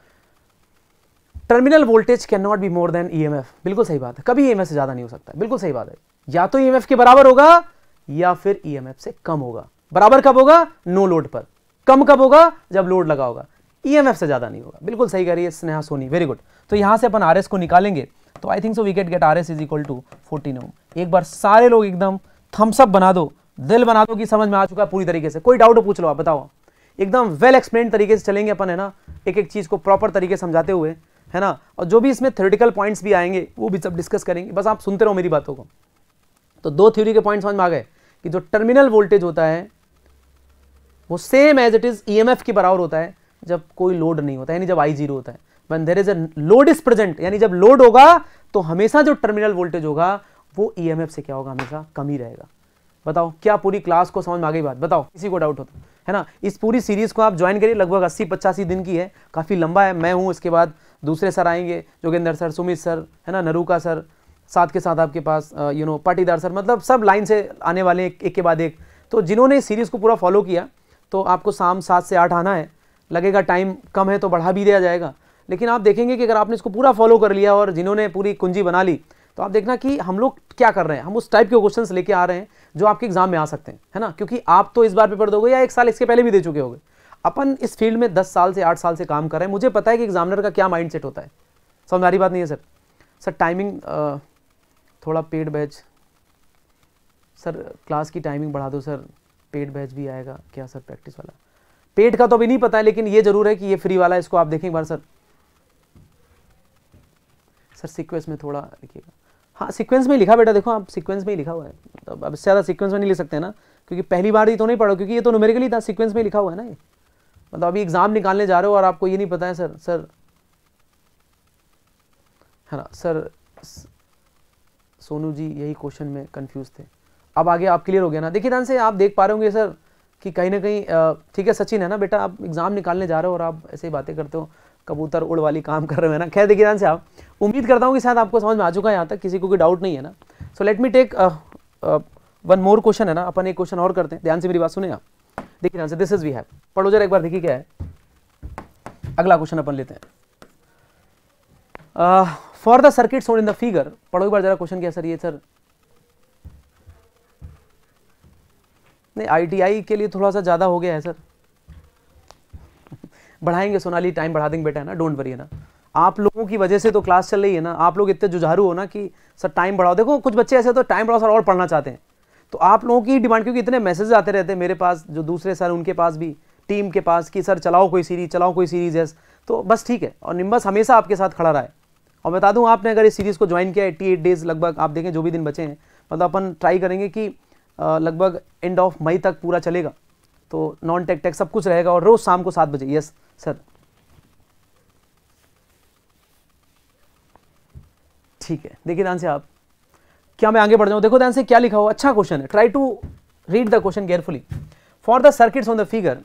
terminal voltage can not be more than EMF बिल्कुल सही बात है। कभी ईएमएफ से ज़्यादा नहीं हो सकता। बिल्कुल सही बात है। या तो ईएमएफ के बराबर होगा, या फिर ईएमएफ से कम होगा। बराबर कब होगा? नो लोड पर। कम कब होगा? जब लोड लगा होगा। ईएमएफ से ज़्यादा नहीं होगा। बिल्कुल सही कह रही है स्नेहा सोनी। वेरी गुड तो यहाँ से अपन आरएस को निकालेंगे। तो I think so we get get R S is equal to fourteen ohm एक बार सारे लोग एकदम थम्सअप बना दो। दिल बना दो कि समझ में आ चुका है पूरी तरीके से। कोई डाउट पूछ लो, आप बताओ। एकदम वेल एक्सप्लेन तरीके से चलेंगे अपन, है ना? एक एक चीज़ को प्रॉपर तरीके समझाते हुए, है ना? और जो भी इसमें थ्योरेटिकल पॉइंट्स भी आएँगे, वो भी सब डिस्कस करेंगे। बस आप सुनते रहो मेरी बातों को। तो दो थ्योरी के पॉइंट समझ में आ गए कि जो टर्मिनल वोल्टेज होता है, वो same as it is EMF के बराबर होता है, जब कोई लोड नहीं होता, यानी जब आई ज़ीरो होता है। When there is a load is present, यानी जब लोड होगा तो हमेशा जो टर्मिनल वोल्टेज होगा, वो ईएमएफ से क्या होगा? हमेशा कम ही रहेगा। बताओ, क्या पूरी क्लास को समझ में आ गई बात? बताओ किसी को डाउट होता है ना? इस पूरी सीरीज़ को आप ज्वाइन करिए, लगभग अस्सी पचासी दिन की है, काफ़ी लंबा है। मैं हूँ, इसके बाद दूसरे सर आएँगे, जोगेंद्र सर सुमित सर है ना? नरूका सर साथ के साथ आपके पास यू नो पाटीदार सर मतलब सब लाइन से आने वाले एक, एक के बाद एक। तो जिन्होंने इस सीरीज़ को पूरा फॉलो किया तो आपको शाम सात से आठ आना है। लगेगा टाइम कम है तो बढ़ा भी दिया जाएगा। लेकिन आप देखेंगे कि अगर आपने इसको पूरा फॉलो कर लिया और जिन्होंने पूरी कुंजी बना ली तो आप देखना कि हम लोग क्या कर रहे हैं। हम उस टाइप के क्वेश्चन लेके आ रहे हैं जो आपके एग्ज़ाम में आ सकते हैं है ना? क्योंकि आप तो इस बार पेपर दोगे या एक साल इसके पहले भी दे चुके होगे। अपन इस फ़ील्ड में दस साल से आठ साल से काम कर रहे हैं। मुझे पता है कि एग्जामिनर का क्या माइंड सेट होता है। समझ हमारी बात नहीं है सर सर टाइमिंग थोड़ा पेड बैच। सर, क्लास की टाइमिंग बढ़ा दो सर। पेड बैच भी आएगा। क्या सर प्रैक्टिस वाला? पेड का तो अभी नहीं पता है, लेकिन ये ज़रूर है कि ये फ्री वाला है, इसको आप देखें एक बार सर। सर सीक्वेंस में थोड़ा लिखिएगा। हाँ सीक्वेंस में लिखा बेटा, देखो आप सीक्वेंस में ही लिखा हुआ है। तो अब इससे ज़्यादा सीक्वेंस में नहीं लिख सकते ना, क्योंकि पहली बार ही तो नहीं पढ़ो, क्योंकि ये तो न्यूमेरिकली था सीक्वेंस में लिखा हुआ है ना ये। मतलब अभी एग्ज़ाम निकालने जा रहे हो और आपको ये नहीं पता है सर। सर, है ना? सर सोनू जी यही क्वेश्चन में कंफ्यूज थे। अब आगे आप क्लियर हो गया ना? देखिए ध्यान से आप देख पा रहे होंगे सर कि कहीं ना कहीं ठीक है, सचिन है ना बेटा, आप एग्ज़ाम निकालने जा रहे हो और आप ऐसे ही बातें करते हो, कबूतर उड़ वाली काम कर रहे हो ना? खैर देखिए ध्यान से आप, उम्मीद करता हूँ कि शायद आपको समझ में आ चुका है यहाँ तक, किसी को कोई डाउट नहीं है ना? So let me take one more question है ना? अपन एक क्वेश्चन और करते हैं। ध्यान से मेरी बात सुने आप। देखिए ध्यान से दिस इज़ वी हैव पढ़ो जरा एक बार, देखिए क्या है। अगला क्वेश्चन अपन लेते हैं। For the circuit shown in the figure. पढ़ो एक बार जरा क्वेश्चन क्या, सर, ये, सर. नहीं आईटीआई के लिए थोड़ा सा ज़्यादा हो गया है, सर. बढ़ाएँगे, सोनाली टाइम बढ़ा देंगे बेटा, है ना? डोंट वरी है ना? आप लोगों की वजह से तो क्लास चल रही है ना? आप लोग इतने जुझारू हो ना कि, सर टाइम बढ़ाओ. देखो, कुछ बच्चे ऐसे तो टाइम बढ़ाओ, सर, और पढ़ना चाहते हैं. तो आप लोगों की डिमांड, क्योंकि इतने मैसेज आते रहते हैं मेरे पास, जो दूसरे सर उनके पास भी टीम के पास, कि, सर, चलाओ कोई सीरीज़ चलाओ कोई सीरीज़ है तो बस ठीक है, और निम्बस हमेशा आपके साथ खड़ा रहा है. और बता दूँ, आपने अगर इस सीरीज़ को ज्वाइन किया एट्टी एट डेज़ लगभग, आप देखें, जो भी दिन बचे हैं मतलब अपन ट्राई करेंगे कि लगभग एंड ऑफ़ मई तक पूरा चलेगा। तो नॉन टेक टेक सब कुछ रहेगा और रोज़ शाम को सात बजे। यस सर ठीक है। देखिए ध्यान से आप, क्या मैं आगे बढ़ जाऊँ? देखो ध्यान से क्या लिखा हुआ अच्छा क्वेश्चन है। Try to read the question carefully for the circuits on the figure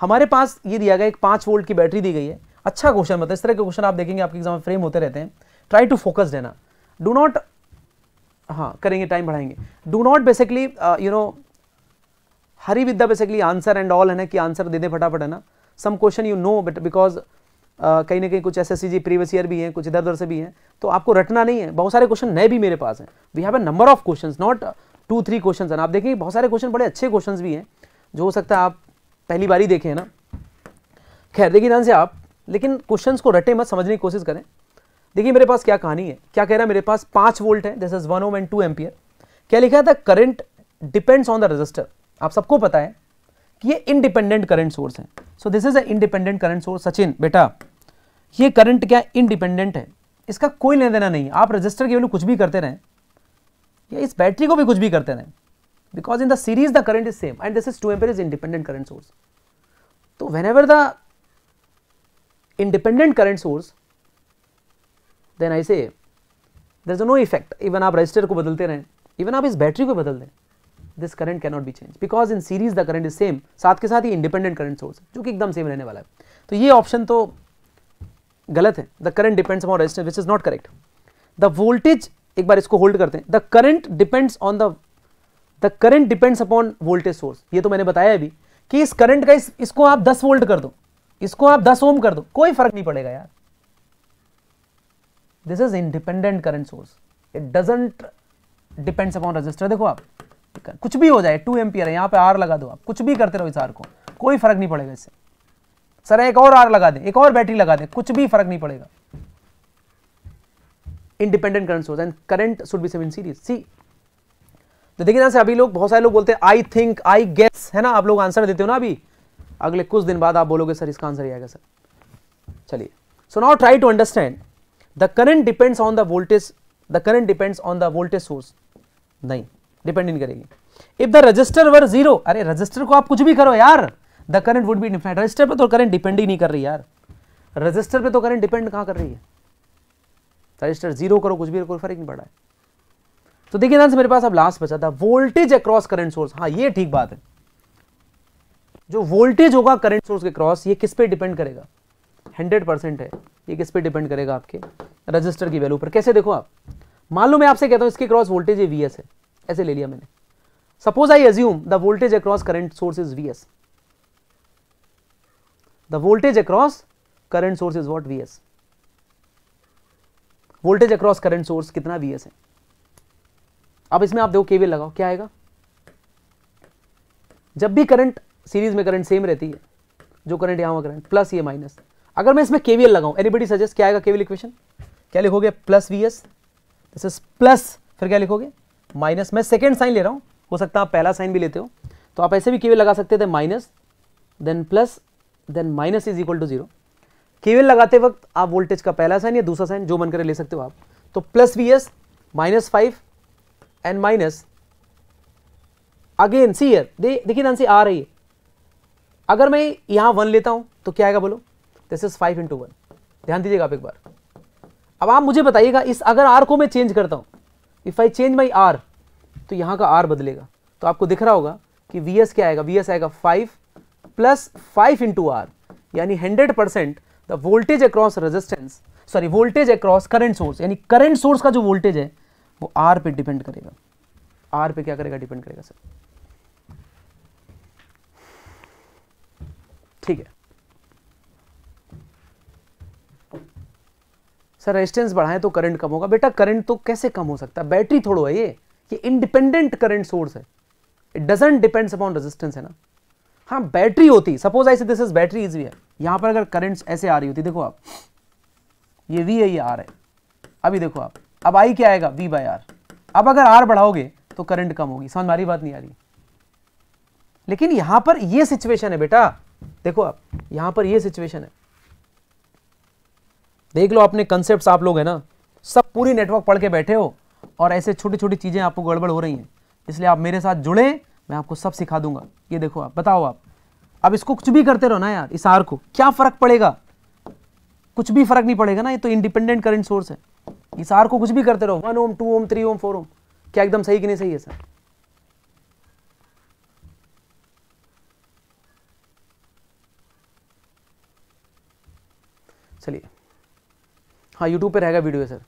हमारे पास ये दिया गया, एक पाँच वोल्ट की बैटरी दी गई है। अच्छा क्वेश्चन मतलब इस तरह के क्वेश्चन आप देखेंगे, आपके एग्ज़ाम में फ्रेम होते रहते हैं। ट्राई टू फोकस रहना डू नॉट हाँ करेंगे टाइम बढ़ाएँगे। Do not basically you know hurry with the basically answer and all है ना, कि आंसर दे दे फटाफट, है ना। Some question you know but because कहीं ना कहीं कुछ S S C G previous year भी हैं, कुछ इधर उधर से भी हैं तो आपको रटना नहीं है। बहुत सारे क्वेश्चन नए भी मेरे पास हैं। We have a number of question not two three question आप देखेंगे, बहुत सारे क्वेश्चन बड़े अच्छे क्वेश्चन भी हैं, जो हो सकता है आप पहली बार ही देखें, है ना। खैर, देखिए, ध्यान से आप लेकिन क्वेश्चंस को रटे मत, समझने की कोशिश करें। देखिए, मेरे पास क्या कहानी है? क्या कह रहा है? मेरे पास पाँच वोल्ट है this is one ohm and two ampere क्या लिखा है? था current depends on the resistor आप सबको पता है कि ये इंडिपेंडेंट करंट सोर्स है। So this is a independent current source Sachin, बेटा, ये करंट क्या इंडिपेंडेंट है? इसका कोई लेना देना नहीं आप रजिस्टर की वैल्यू कुछ भी करते रहें, या इस बैटरी को भी कुछ भी करते रहें। Because in the series the current is same and this is two ampere is independent current source तो whenever independent current source then I say there is no effect even आप रजिस्टर को बदलते रहें. इवन आप इस battery को बदल दें. This current cannot be change because in series the current is same साथ के साथ ही इंडिपेंडेंट करंट सोर्स जो कि एकदम सेम रहने वाला है. तो ये ऑप्शन तो गलत है. The current depends on resistance which is not correct the voltage एक बार इसको होल्ड करते हैं. The current depends on the the current depends upon voltage source ये तो मैंने बताया अभी कि इस करंट का इस, इसको आप 10 वोल्ट कर दो. इसको आप 10 ओम कर दो, कोई फ़र्क नहीं पड़ेगा यार। This is independent current source it doesn't depends upon resistor देखो आप, कुछ भी हो जाए टू एम्पियर है यहाँ पे आर लगा दो आप, कुछ भी करते रहो इस आर को, कोई फ़र्क नहीं पड़ेगा इससे। सर, एक और आर लगा दे, एक और बैटरी लगा दे, कुछ भी फ़र्क नहीं पड़ेगा। Independent current source and current should be seven series see तो देखिए ना, से अभी लोग, बहुत सारे लोग बोलते हैं आई थिंक आई गेस है ना? आप लोग आंसर देते हो ना अभी? अगले कुछ दिन बाद आप बोलोगे, सर, इसका आंसर आएगा, सर. चलिए। So now try to understand the current depends on the voltage the current depends on the voltage source नहीं डिपेंड नहीं करेगी। If the resistor were zero अरे रजिस्टर को आप कुछ भी करो यार। The current would be defined resistor पे तो करंट डिपेंड ही नहीं कर रही यार। रजिस्टर पे तो करंट डिपेंड कहाँ कर रही है? रजिस्टर ज़ीरो करो, कुछ भी कोई फ़र्क नहीं पड़ा है। तो देखिए ना मेरे पास अब लास्ट बचा था। वोल्टेज अक्रॉस करंट सोर्स हाँ ये ठीक बात है। जो वोल्टेज होगा करंट सोर्स के क्रॉस ये किस पे डिपेंड करेगा? हंड्रेड परसेंट है। ये किस पे डिपेंड करेगा आपके? रजिस्टर की वैल्यू पर। कैसे देखो आप? मान लो मैं आपसे कहता हूँ, इसके क्रॉस वोल्टेज ये वीएस है। ऐसे ले लिया मैंने। Suppose I assume the voltage across current source is VS the voltage across current source is what VS voltage across current source कितना वीएस है? अब इसमें आप देखो केवीएल लगाओ, क्या आएगा? जब भी करंट सीरीज़ में करंट सेम रहती है, जो करंट यहाँ करंट प्लस ये माइनस अगर मैं इसमें केवीएल लगाऊँ एनीबडी सजेस्ट क्या आएगा केवीएल इक्वेशन क्या लिखोगे? Plus V S this is plus फिर क्या लिखोगे? माइनस मैं सेकेंड साइन ले रहा हूँ, हो सकता है आप पहला साइन भी लेते हो तो आप ऐसे भी केवीएल लगा सकते थे minus then plus then minus is equal to zero KVL लगाते वक्त आप वोल्टेज का पहला साइन या दूसरा साइन जो मन करे ले सकते हो आप. तो plus V S minus five and minus again see here देखिए नानसी आ रही है. अगर मैं यहाँ वन लेता हूँ तो क्या आएगा बोलो? This is five into one ध्यान दीजिएगा आप एक बार। अब आप मुझे बताइएगा, इस अगर आर को मैं चेंज करता हूँ if I change my R तो यहाँ का आर बदलेगा। तो आपको दिख रहा होगा कि वी एस क्या आएगा? वी एस आएगा five plus five into R यानी hundred percent the voltage across resistance sorry voltage across current source यानी करंट सोर्स का जो वोल्टेज है, वो आर पे डिपेंड करेगा। आर पे क्या करेगा? डिपेंड करेगा सर ठीक है। सर रेजिस्टेंस बढ़ाएँ तो करंट कम होगा। बेटा करंट तो कैसे कम हो सकता है? बैटरी थोड़ो है ये। ये इंडिपेंडेंट करंट सोर्स है। It doesn't depends upon resistance है ना। हाँ बैटरी होती। Suppose I say this is battery is V है यहाँ पर अगर करंट ऐसे आ रही होती, देखो आप। ये वी है, ये आर है। अभी देखो आप। अब आई क्या आएगा? वी बाई आर अब अगर आर बढ़ाओगे तो करंट कम होगी। समझ मारी बात? नहीं आ रही। लेकिन यहाँ पर ये सिचुएशन है बेटा। देखो आप, यहाँ पर ये सिचुएशन है। देख लो अपने कंसेप्ट आप लोग है ना, सब पूरी नेटवर्क पढ़ के बैठे हो और ऐसे छोटी छोटी चीज़ें आपको गड़बड़ हो रही हैं। इसलिए आप मेरे साथ जुड़े, मैं आपको सब सिखा दूँगा। ये देखो आप, बताओ आप। अब इसको कुछ भी करते रहो ना यार, इस आर को। क्या फ़र्क पड़ेगा? कुछ भी फ़र्क नहीं पड़ेगा ना, ये तो इंडिपेंडेंट करंट सोर्स है। इस आर को कुछ भी करते रहो। One ohm, two ohm, three ohm, four ohm. क्या एकदम सही कि नहीं सही है, सर? चलिए। हाँ यूट्यूब पे रहेगा वीडियो सर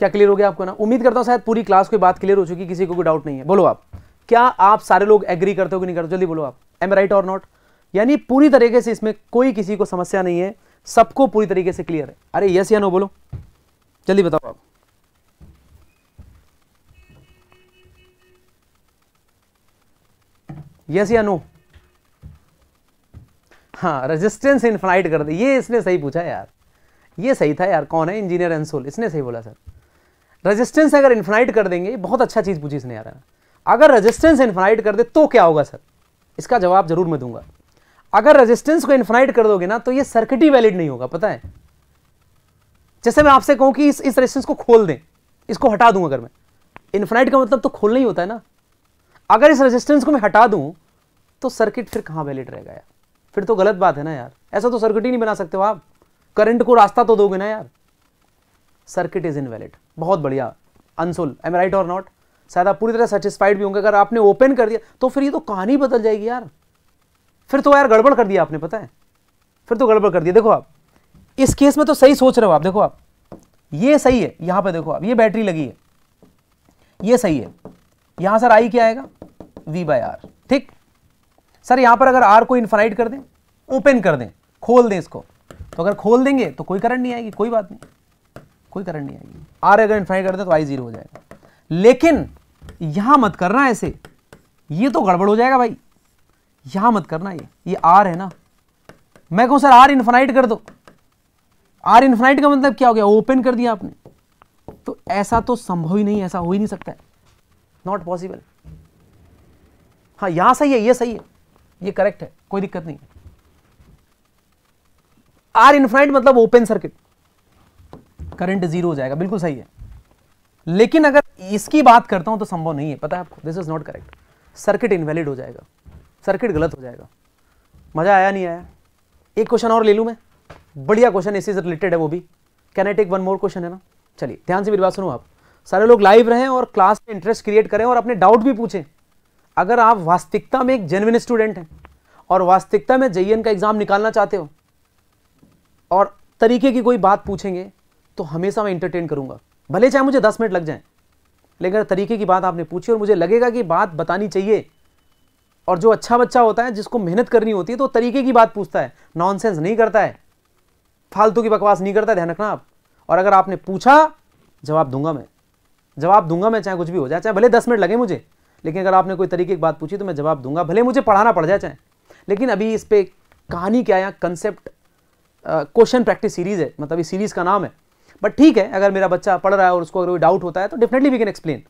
क्या क्लियर हो गया आपको ना? उम्मीद करता हूँ शायद पूरी क्लास की बात क्लियर हो चुकी किसी को कोई डाउट नहीं है। बोलो आप, क्या आप सारे लोग एग्री करते हो कि नहीं करते जल्दी बोलो आप। एम राइट और नॉट यानी पूरी तरीके से इसमें कोई किसी को समस्या नहीं है, सबको पूरी तरीके से क्लियर है। अरे यस या नो बोलो। जल्दी बताओ आप। यस या नो हाँ रेजिस्टेंस इन्फाइट कर दे। ये इसने सही पूछा यार। ये सही था यार। कौन है? इंजीनियर एंसोल इसने सही बोला सर रेजिस्टेंस अगर इन्फाइट कर देंगे बहुत अच्छा चीज़ पूछी इसने यार। अगर रेजिस्टेंस इन्फाइट कर दे तो क्या होगा सर इसका जवाब ज़रूर मैं दूँगा। अगर रेजिस्टेंस को इन्फाइट कर दोगे ना तो ये सर्किट ही वैलिड नहीं होगा, पता है? जैसे मैं आपसे कहूँ कि इस इस रेजिस्टेंस को खोल दें। इसको हटा दूँ अगर मैं। इन्फाइट का मतलब तो खोलना ही होता है ना। अगर इस रेजिस्टेंस को मैं हटा दूँ तो सर्किट फिर कहाँ वैलिड रहेगा यार? फिर तो गलत बात है ना यार। ऐसा तो सर्किट ही नहीं बना सकते हो आप। करंट को रास्ता तो दोगे ना यार। सर्किट इज़ इनवैलिड बहुत बढ़िया। अनसुल एम राइट और नॉट शायद आप पूरी तरह सेटिस्फाइड भी होंगे। अगर आपने ओपन कर दिया तो फिर ये तो कहानी बदल जाएगी यार। फिर तो यार गड़बड़ कर दिया आपने, पता है? फिर तो गड़बड़ कर दिया। देखो आप, इस केस में तो सही सोच रहे हो आप। देखो आप, ये सही है। यहाँ पे देखो आप, ये बैटरी लगी है। ये सही है। यहाँ सर आई क्या आएगा? वी बाय आर ठीक? सर, यहाँ पर अगर आर को इन्फाइट कर दें ओपन कर दें, खोल दें इसको तो अगर खोल देंगे तो कोई करंट नहीं आएगी, कोई बात नहीं, कोई करंट नहीं आएगी। आर अगर इन्फाइनाइट कर दे तो आई ज़ीरो हो जाएगा। लेकिन यहाँ मत करना ऐसे, ये तो गड़बड़ हो जाएगा भाई। यहाँ मत करना ये ये आर है ना। मैं कहूँ, सर आर इन्फाइनाइट कर दो। आर इन्फाइनाइट का मतलब क्या हो गया? ओपन कर दिया आपने। तो ऐसा तो संभव ही नहीं, ऐसा हो ही नहीं सकता है। नॉट पॉसिबल हाँ यहाँ सही है, ये सही है। ये करेक्ट है, कोई दिक्कत नहीं। आर इन्फाइनाइट मतलब ओपन सर्किट करंट ज़ीरो हो जाएगा, बिल्कुल सही है। लेकिन अगर इसकी बात करता हूँ तो संभव नहीं है, पता है आपको? This is not correct circuit invalid हो जाएगा। सर्किट गलत हो जाएगा। मज़ा आया, नहीं आया? एक क्वेश्चन और ले लूँ मैं? बढ़िया क्वेश्चन इसी से रिलेटेड है वो भी। Can I take one more question है ना? चलिए, ध्यान से मेरी बात सुनो आप। सारे लोग लाइव रहें और क्लास में इंटरेस्ट क्रिएट करें और अपने डाउट भी पूछें। अगर आप वास्तविकता में एक जेनविन स्टूडेंट हैं और वास्तविकता में जेईएन का एग्ज़ाम निकालना चाहते हो और तरीके की कोई बात पूछेंगे तो हमेशा मैं इंटरटेन करूँगा। भले चाहे मुझे दस मिनट लग जाए, लेकिन तरीके की बात आपने पूछी और मुझे लगेगा कि बात बतानी चाहिए और जो अच्छा बच्चा होता है, जिसको मेहनत करनी होती है तो तरीके की बात पूछता है। नॉनसेंस नहीं करता है। फालतू की बकवास नहीं करता ध्यान रखना आप। और अगर आपने पूछा, जवाब दूँगा मैं। जवाब दूँगा मैं, चाहे कुछ भी हो जाए, चाहे भले दस मिनट लगे मुझे लेकिन अगर आपने कोई तरीके की बात पूछी तो मैं जवाब दूँगा। भले मुझे पढ़ाना पड़ जाए चाहे। लेकिन अभी इस पर कहानी क्या है कंसेप्ट क्वेश्चन प्रैक्टिस सीरीज़ है। मतलब इस सीरीज़ का नाम है। बट ठीक है, अगर मेरा बच्चा पढ़ रहा है और उसको अगर कोई डाउट होता है तो डेफिनेटली वी कैन एक्सप्लेन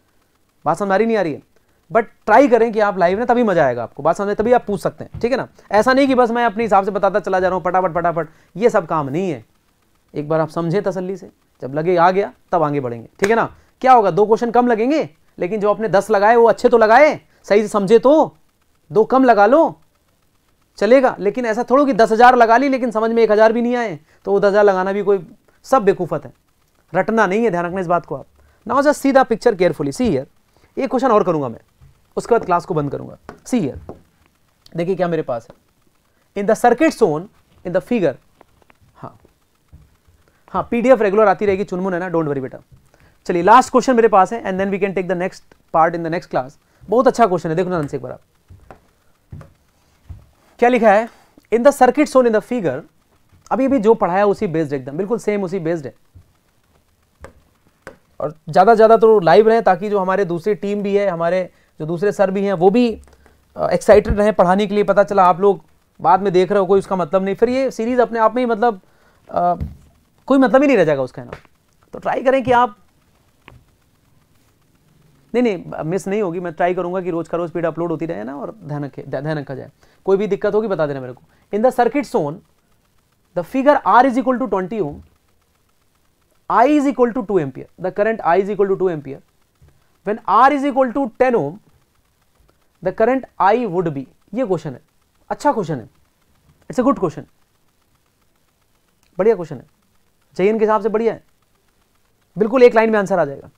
बात समझ नहीं आ रही है। बट ट्राई करें कि आप लाइव में तभी मज़ा आएगा आपको। बात समझ तभी आप पूछ सकते हैं। ठीक है ना? ऐसा नहीं कि बस मैं अपने हिसाब से बताता चला जा रहा हूँ, फटाफट फटाफट। ये सब काम नहीं है। एक बार आप समझें तसल्ली से। जब लगे आ गया, तब आगे बढ़ेंगे। ठीक है ना? क्या होगा? दो क्वेश्चन कम लगेंगे? लेकिन जो आपने दस लगाए, वो अच्छे तो लगाए, सही से समझे तो दो कम लगा लो, चलेगा। लेकिन ऐसा थोड़ा कि दस हज़ार लगा ली, लेकिन समझ में एक हज़ार भी नहीं आए तो वो दस हज़ार लगाना भी कोई सब बेकूफत है। रटना नहीं है, ध्यान रखना इस बात को आप। Now just see the picture carefully see here एक क्वेश्चन और करूँगा मैं। उसके बाद क्लास को बंद करूँगा। सी हियर देखिए क्या मेरे पास है। In the circuit shown in the figure हाँ। हाँ पीडीएफ रेगुलर आती रहेगी, चुनमुन है ना? डोंट वरी बेटा। चलिए लास्ट क्वेश्चन मेरे पास है and then we can take the next part in the next class बहुत अच्छा क्वेश्चन है देखो ना एक बार आप। क्या लिखा है? In the circuit shown in the figure अभी अभी जो पढ़ाया उसी बेस्ड एकदम बिल्कुल सेम उसी बेस्ड है। और ज़्यादा ज़्यादा तो लाइव रहें ताकि जो हमारे दूसरी टीम भी है हमारे जो दूसरे सर भी हैं वो भी एक्साइटेड रहे पढ़ाने के लिए पता चला आप लोग बाद में देख रहे हो कोई उसका मतलब नहीं। फिर ये सीरीज़ अपने आप में ही मतलब आ, कोई मतलब ही नहीं रह जाएगा उसका ना? तो ट्राई करें कि आप नहीं नहीं मिस नहीं होगी, मैं ट्राई करूँगा कि रोज का रोज स्पीड अपलोड होती रहे ना और ध्यान रखे, ध्यान रखा जाए। कोई भी दिक्कत होगी बता देना मेरे को। In the circuit shown the figure R is equal to twenty ohm I is equal to two ampere the current I is equal to two ampere when R is equal to ten ohm the current I would be ये question है। अच्छा question है। It's a good question बढ़िया question है। जयन के हिसाब से बढ़िया है। बिल्कुल एक लाइन में आंसर आ जाएगा।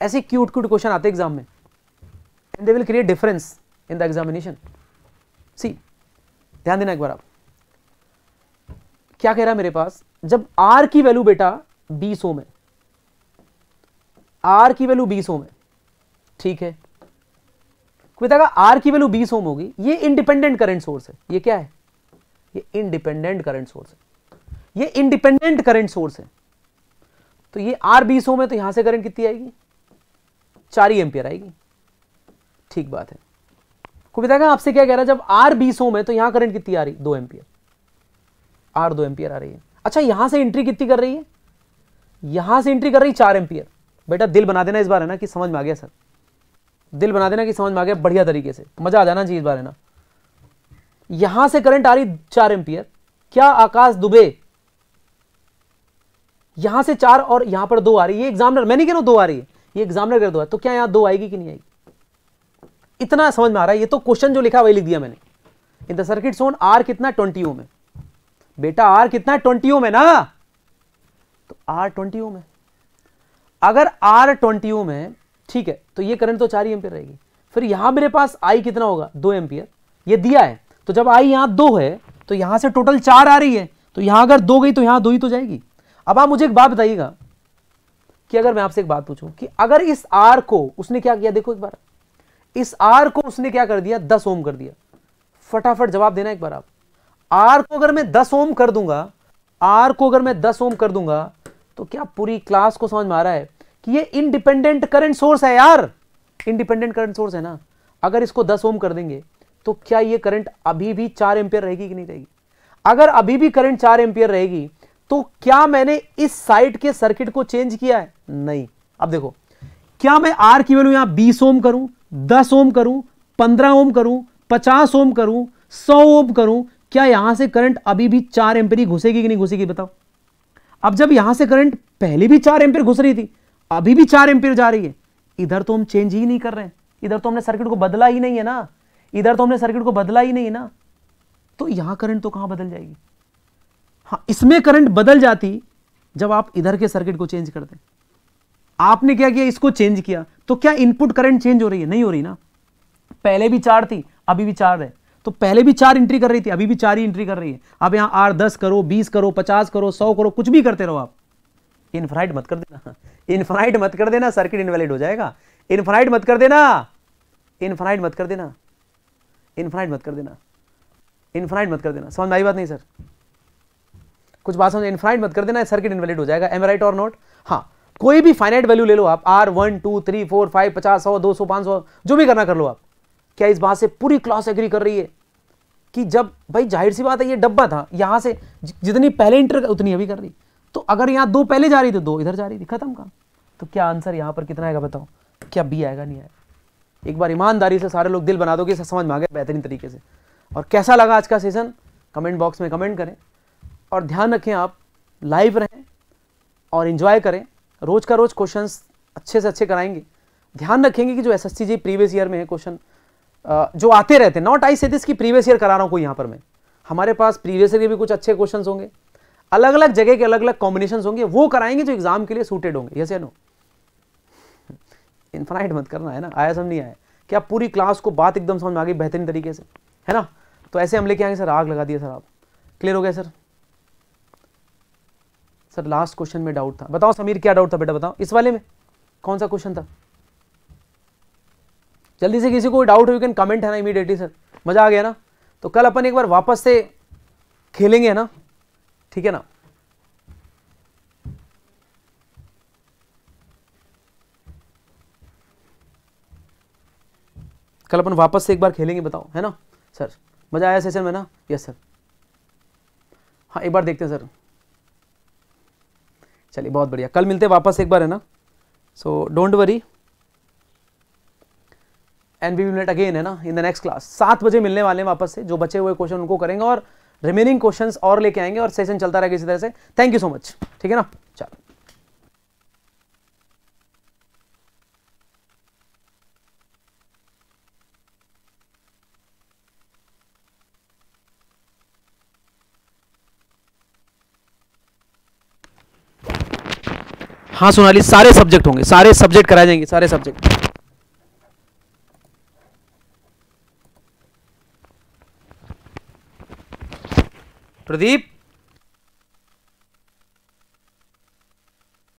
ऐसे क्यूट क्यूट क्वेश्चन आते एग्ज़ाम में and they will create difference in the examination see ध्यान देना एक बार आप। क्या कह रहा है मेरे पास? जब आर की वैल्यू बेटा बीस ओम है आर की वैल्यू बीस ओम है ठीक है? बताएगा आर की वैल्यू बीस ओम होगी, ये इंडिपेंडेंट करंट सोर्स है। ये क्या है? ये इंडिपेंडेंट करंट सोर्स है। ये इंडिपेंडेंट करंट सोर्स है। तो ये आर बीस ओम है तो यहाँ से करंट कितनी आएगी? चार ही एम्पियर आएगी। ठीक बात है। को बताएगा आपसे क्या कह रहा है, जब आर बीस ओम है तो यहाँ करंट कितनी आ रही? दो एम्पियर। आर दो एम्पियर आ रही है। अच्छा यहाँ से एंट्री कितनी कर रही है? यहाँ से एंट्री कर रही चार एम्पियर। बेटा, दिल बना देना इस बार, है ना, कि समझ में आ गया सर। दिल बना देना कि समझ में आ गया बढ़िया तरीके से। मज़ा आ जाना चाहिए इस बार, है ना। यहाँ से करंट आ रही चार एम्पियर। क्या आकाश दुबे? यहाँ से चार और यहाँ पर दो आ रही है। एग्जामिनर मैं नहीं कह रहा हूँ दो आ रही है। ये एग्जामिनर कर दो है तो क्या यहाँ दो आएगी कि नहीं आएगी? इतना समझ में आ रहा है, ये तो क्वेश्चन जो लिखा वही लिख दिया मैंने। In the circuit shown R कितना ट्वेंटी ओम है। बेटा आर कितना ट्वेंटी ओम है ना? तो आर ट्वेंटी ओम है। अगर आर ट्वेंटी ओम है, ठीक है तो ये करंट तो चार ही एम्पियर रहेगी। फिर यहाँ मेरे पास आई कितना होगा? दो एम्पियर ये दिया है तो जब आई यहाँ दो है तो यहाँ से टोटल चार आ रही है। तो यहाँ अगर दो गई तो यहाँ दो ही तो जाएगी। अब आप मुझे एक बात बताइएगा कि अगर मैं आपसे एक बात पूछूँ कि अगर इस आर को उसने क्या किया, देखो एक बार। इस आर को उसने क्या कर दिया? दस ओम कर दिया। फटाफट जवाब देना एक बार आप। आर को अगर मैं दस ओम कर दूँगा आर को अगर मैं दस ओम कर दूँगा तो क्या पूरी क्लास को समझ में आ रहा है कि ये इंडिपेंडेंट करंट सोर्स है यार। इंडिपेंडेंट करंट सोर्स है ना। अगर इसको दस ओम कर देंगे तो क्या ये करंट अभी भी चार एम्पियर रहेगी कि नहीं रहेगी? अगर अभी भी करंट चार एम्पियर रहेगी तो क्या मैंने इस साइड के सर्किट को चेंज किया है? नहीं। अब देखो, क्या मैं आर की वैल्यू यहाँ बीस ओम करूँ, दस ओम करूँ, पंद्रह ओम करूँ, पचास ओम करूँ, सौ ओम करूँ? क्या यहाँ से करंट अभी भी चार एम्पियर घुसेगी कि नहीं घुसेगी बताओ? अब जब यहाँ से करंट पहले भी चार एम्पियर घुस रही थी, अभी भी चार एम्पियर जा रही है, इधर तो हम चेंज ही नहीं कर रहे हैं। इधर तो हमने सर्किट को बदला ही नहीं है ना। इधर तो हमने सर्किट को बदला ही नहीं है ना। तो यहाँ करंट तो कहाँ बदल जाएगी? हाँ इसमें करंट बदल जाती जब आप इधर के सर्किट को चेंज कर आपने क्या किया? इसको चेंज किया। तो क्या इनपुट करंट चेंज हो रही है? नहीं हो रही ना। पहले भी चार थी, अभी भी चार है। तो पहले भी चार एंट्री कर रही थी, अभी भी चार ही एंट्री कर रही है। अब यहाँ आर दस करो, बीस करो, पचास करो, सौ करो, कुछ भी करते रहो आप। इनफ्राइट मत कर देना। इनफ्राइट मत कर देना सर्किट इनवैलिड हो जाएगा। इनफ्राइट मत कर देना। इनफ्राइट मत कर देना। इनफ्राइट मत कर देना। इनफ्राइट मत कर देना। समझ में आई बात नहीं सर कुछ बात समझ इनफाइनाइट मत कर देना सर्किट इनवैलिड हो जाएगा। एम राइट और नॉट हाँ कोई भी फाइनाइट वैल्यू ले लो आप। R one two three four five पचास, सौ, दो सौ, पाँच सौ, जो भी करना कर लो आप। क्या इस बात से पूरी क्लास एग्री कर रही है? कि जब, भाई ज़ाहिर सी बात है, ये डब्बा था, यहाँ से जितनी पहले इंटर उतनी अभी कर रही। तो अगर यहाँ दो पहले जा रही तो दो इधर जा रही थी, खत्म काम तो क्या आंसर यहाँ पर कितना आएगा बताओ? क्या बी आएगा, नहीं आएगा? एक बार ईमानदारी से सारे लोग दिल बना दोगे समझ में आ गया बेहतरीन तरीके से। और कैसा लगा आज का सेशन कमेंट बॉक्स में कमेंट करें। और ध्यान रखें आप लाइव रहें और इन्जॉय करें। रोज का रोज क्वेश्चन अच्छे से अच्छे कराएँगे। ध्यान रखेंगे कि जो S S G previous year में है क्वेश्चन जो आते रहते हैं नॉट आई से दिस की प्रीवियस ईयर करा रहा हूँ कोई यहाँ पर मैं। हमारे पास प्रीवियस ईयर के भी कुछ अच्छे क्वेश्चन होंगे। अलग अलग जगह के अलग अलग कॉम्बिनेशन होंगे, वो कराएँगे जो एग्ज़ाम के लिए सूटेड होंगे। यस या नो इन्फाइट मत करना, है ना? आया समझ नहीं आया। क्या पूरी क्लास को बात एकदम समझ में आ गई बेहतरीन तरीके से? है ना? तो ऐसे हम लेके आएँगे सर आग लगा दिया सर आप। क्लियर हो गया सर? सर लास्ट क्वेश्चन में डाउट था। बताओ समीर, क्या डाउट था बेटा, बताओ। इस वाले में कौन सा क्वेश्चन था? जल्दी से किसी को डाउट हो यू कैन कमेंट है ना इमीडिएटली सर मज़ा आ गया ना? तो कल अपन एक बार वापस से खेलेंगे ना? ठीक है ना? कल अपन वापस से एक बार खेलेंगे, बताओ, है ना? सर, मज़ा आया सेशन में ना? यस सर हाँ एक बार देखते हैं सर चलिए, बहुत बढ़िया। कल मिलते हैं वापस एक बार, है ना? So don't worry and we will again है ना? इन द नेक्स्ट क्लास सात बजे मिलने वाले हैं वापस से, जो बचे हुए क्वेश्चन उनको करेंगे और रिमेनिंग क्वेश्चंस और लेके आएँगे और सेशन चलता रहेगा इसी तरह से। थैंक यू सो मच ठीक है ना? चलो। हाँ सोनाली सारे सब्जेक्ट होंगे सारे सब्जेक्ट कराए जाएँगे सारे सब्जेक्ट प्रदीप?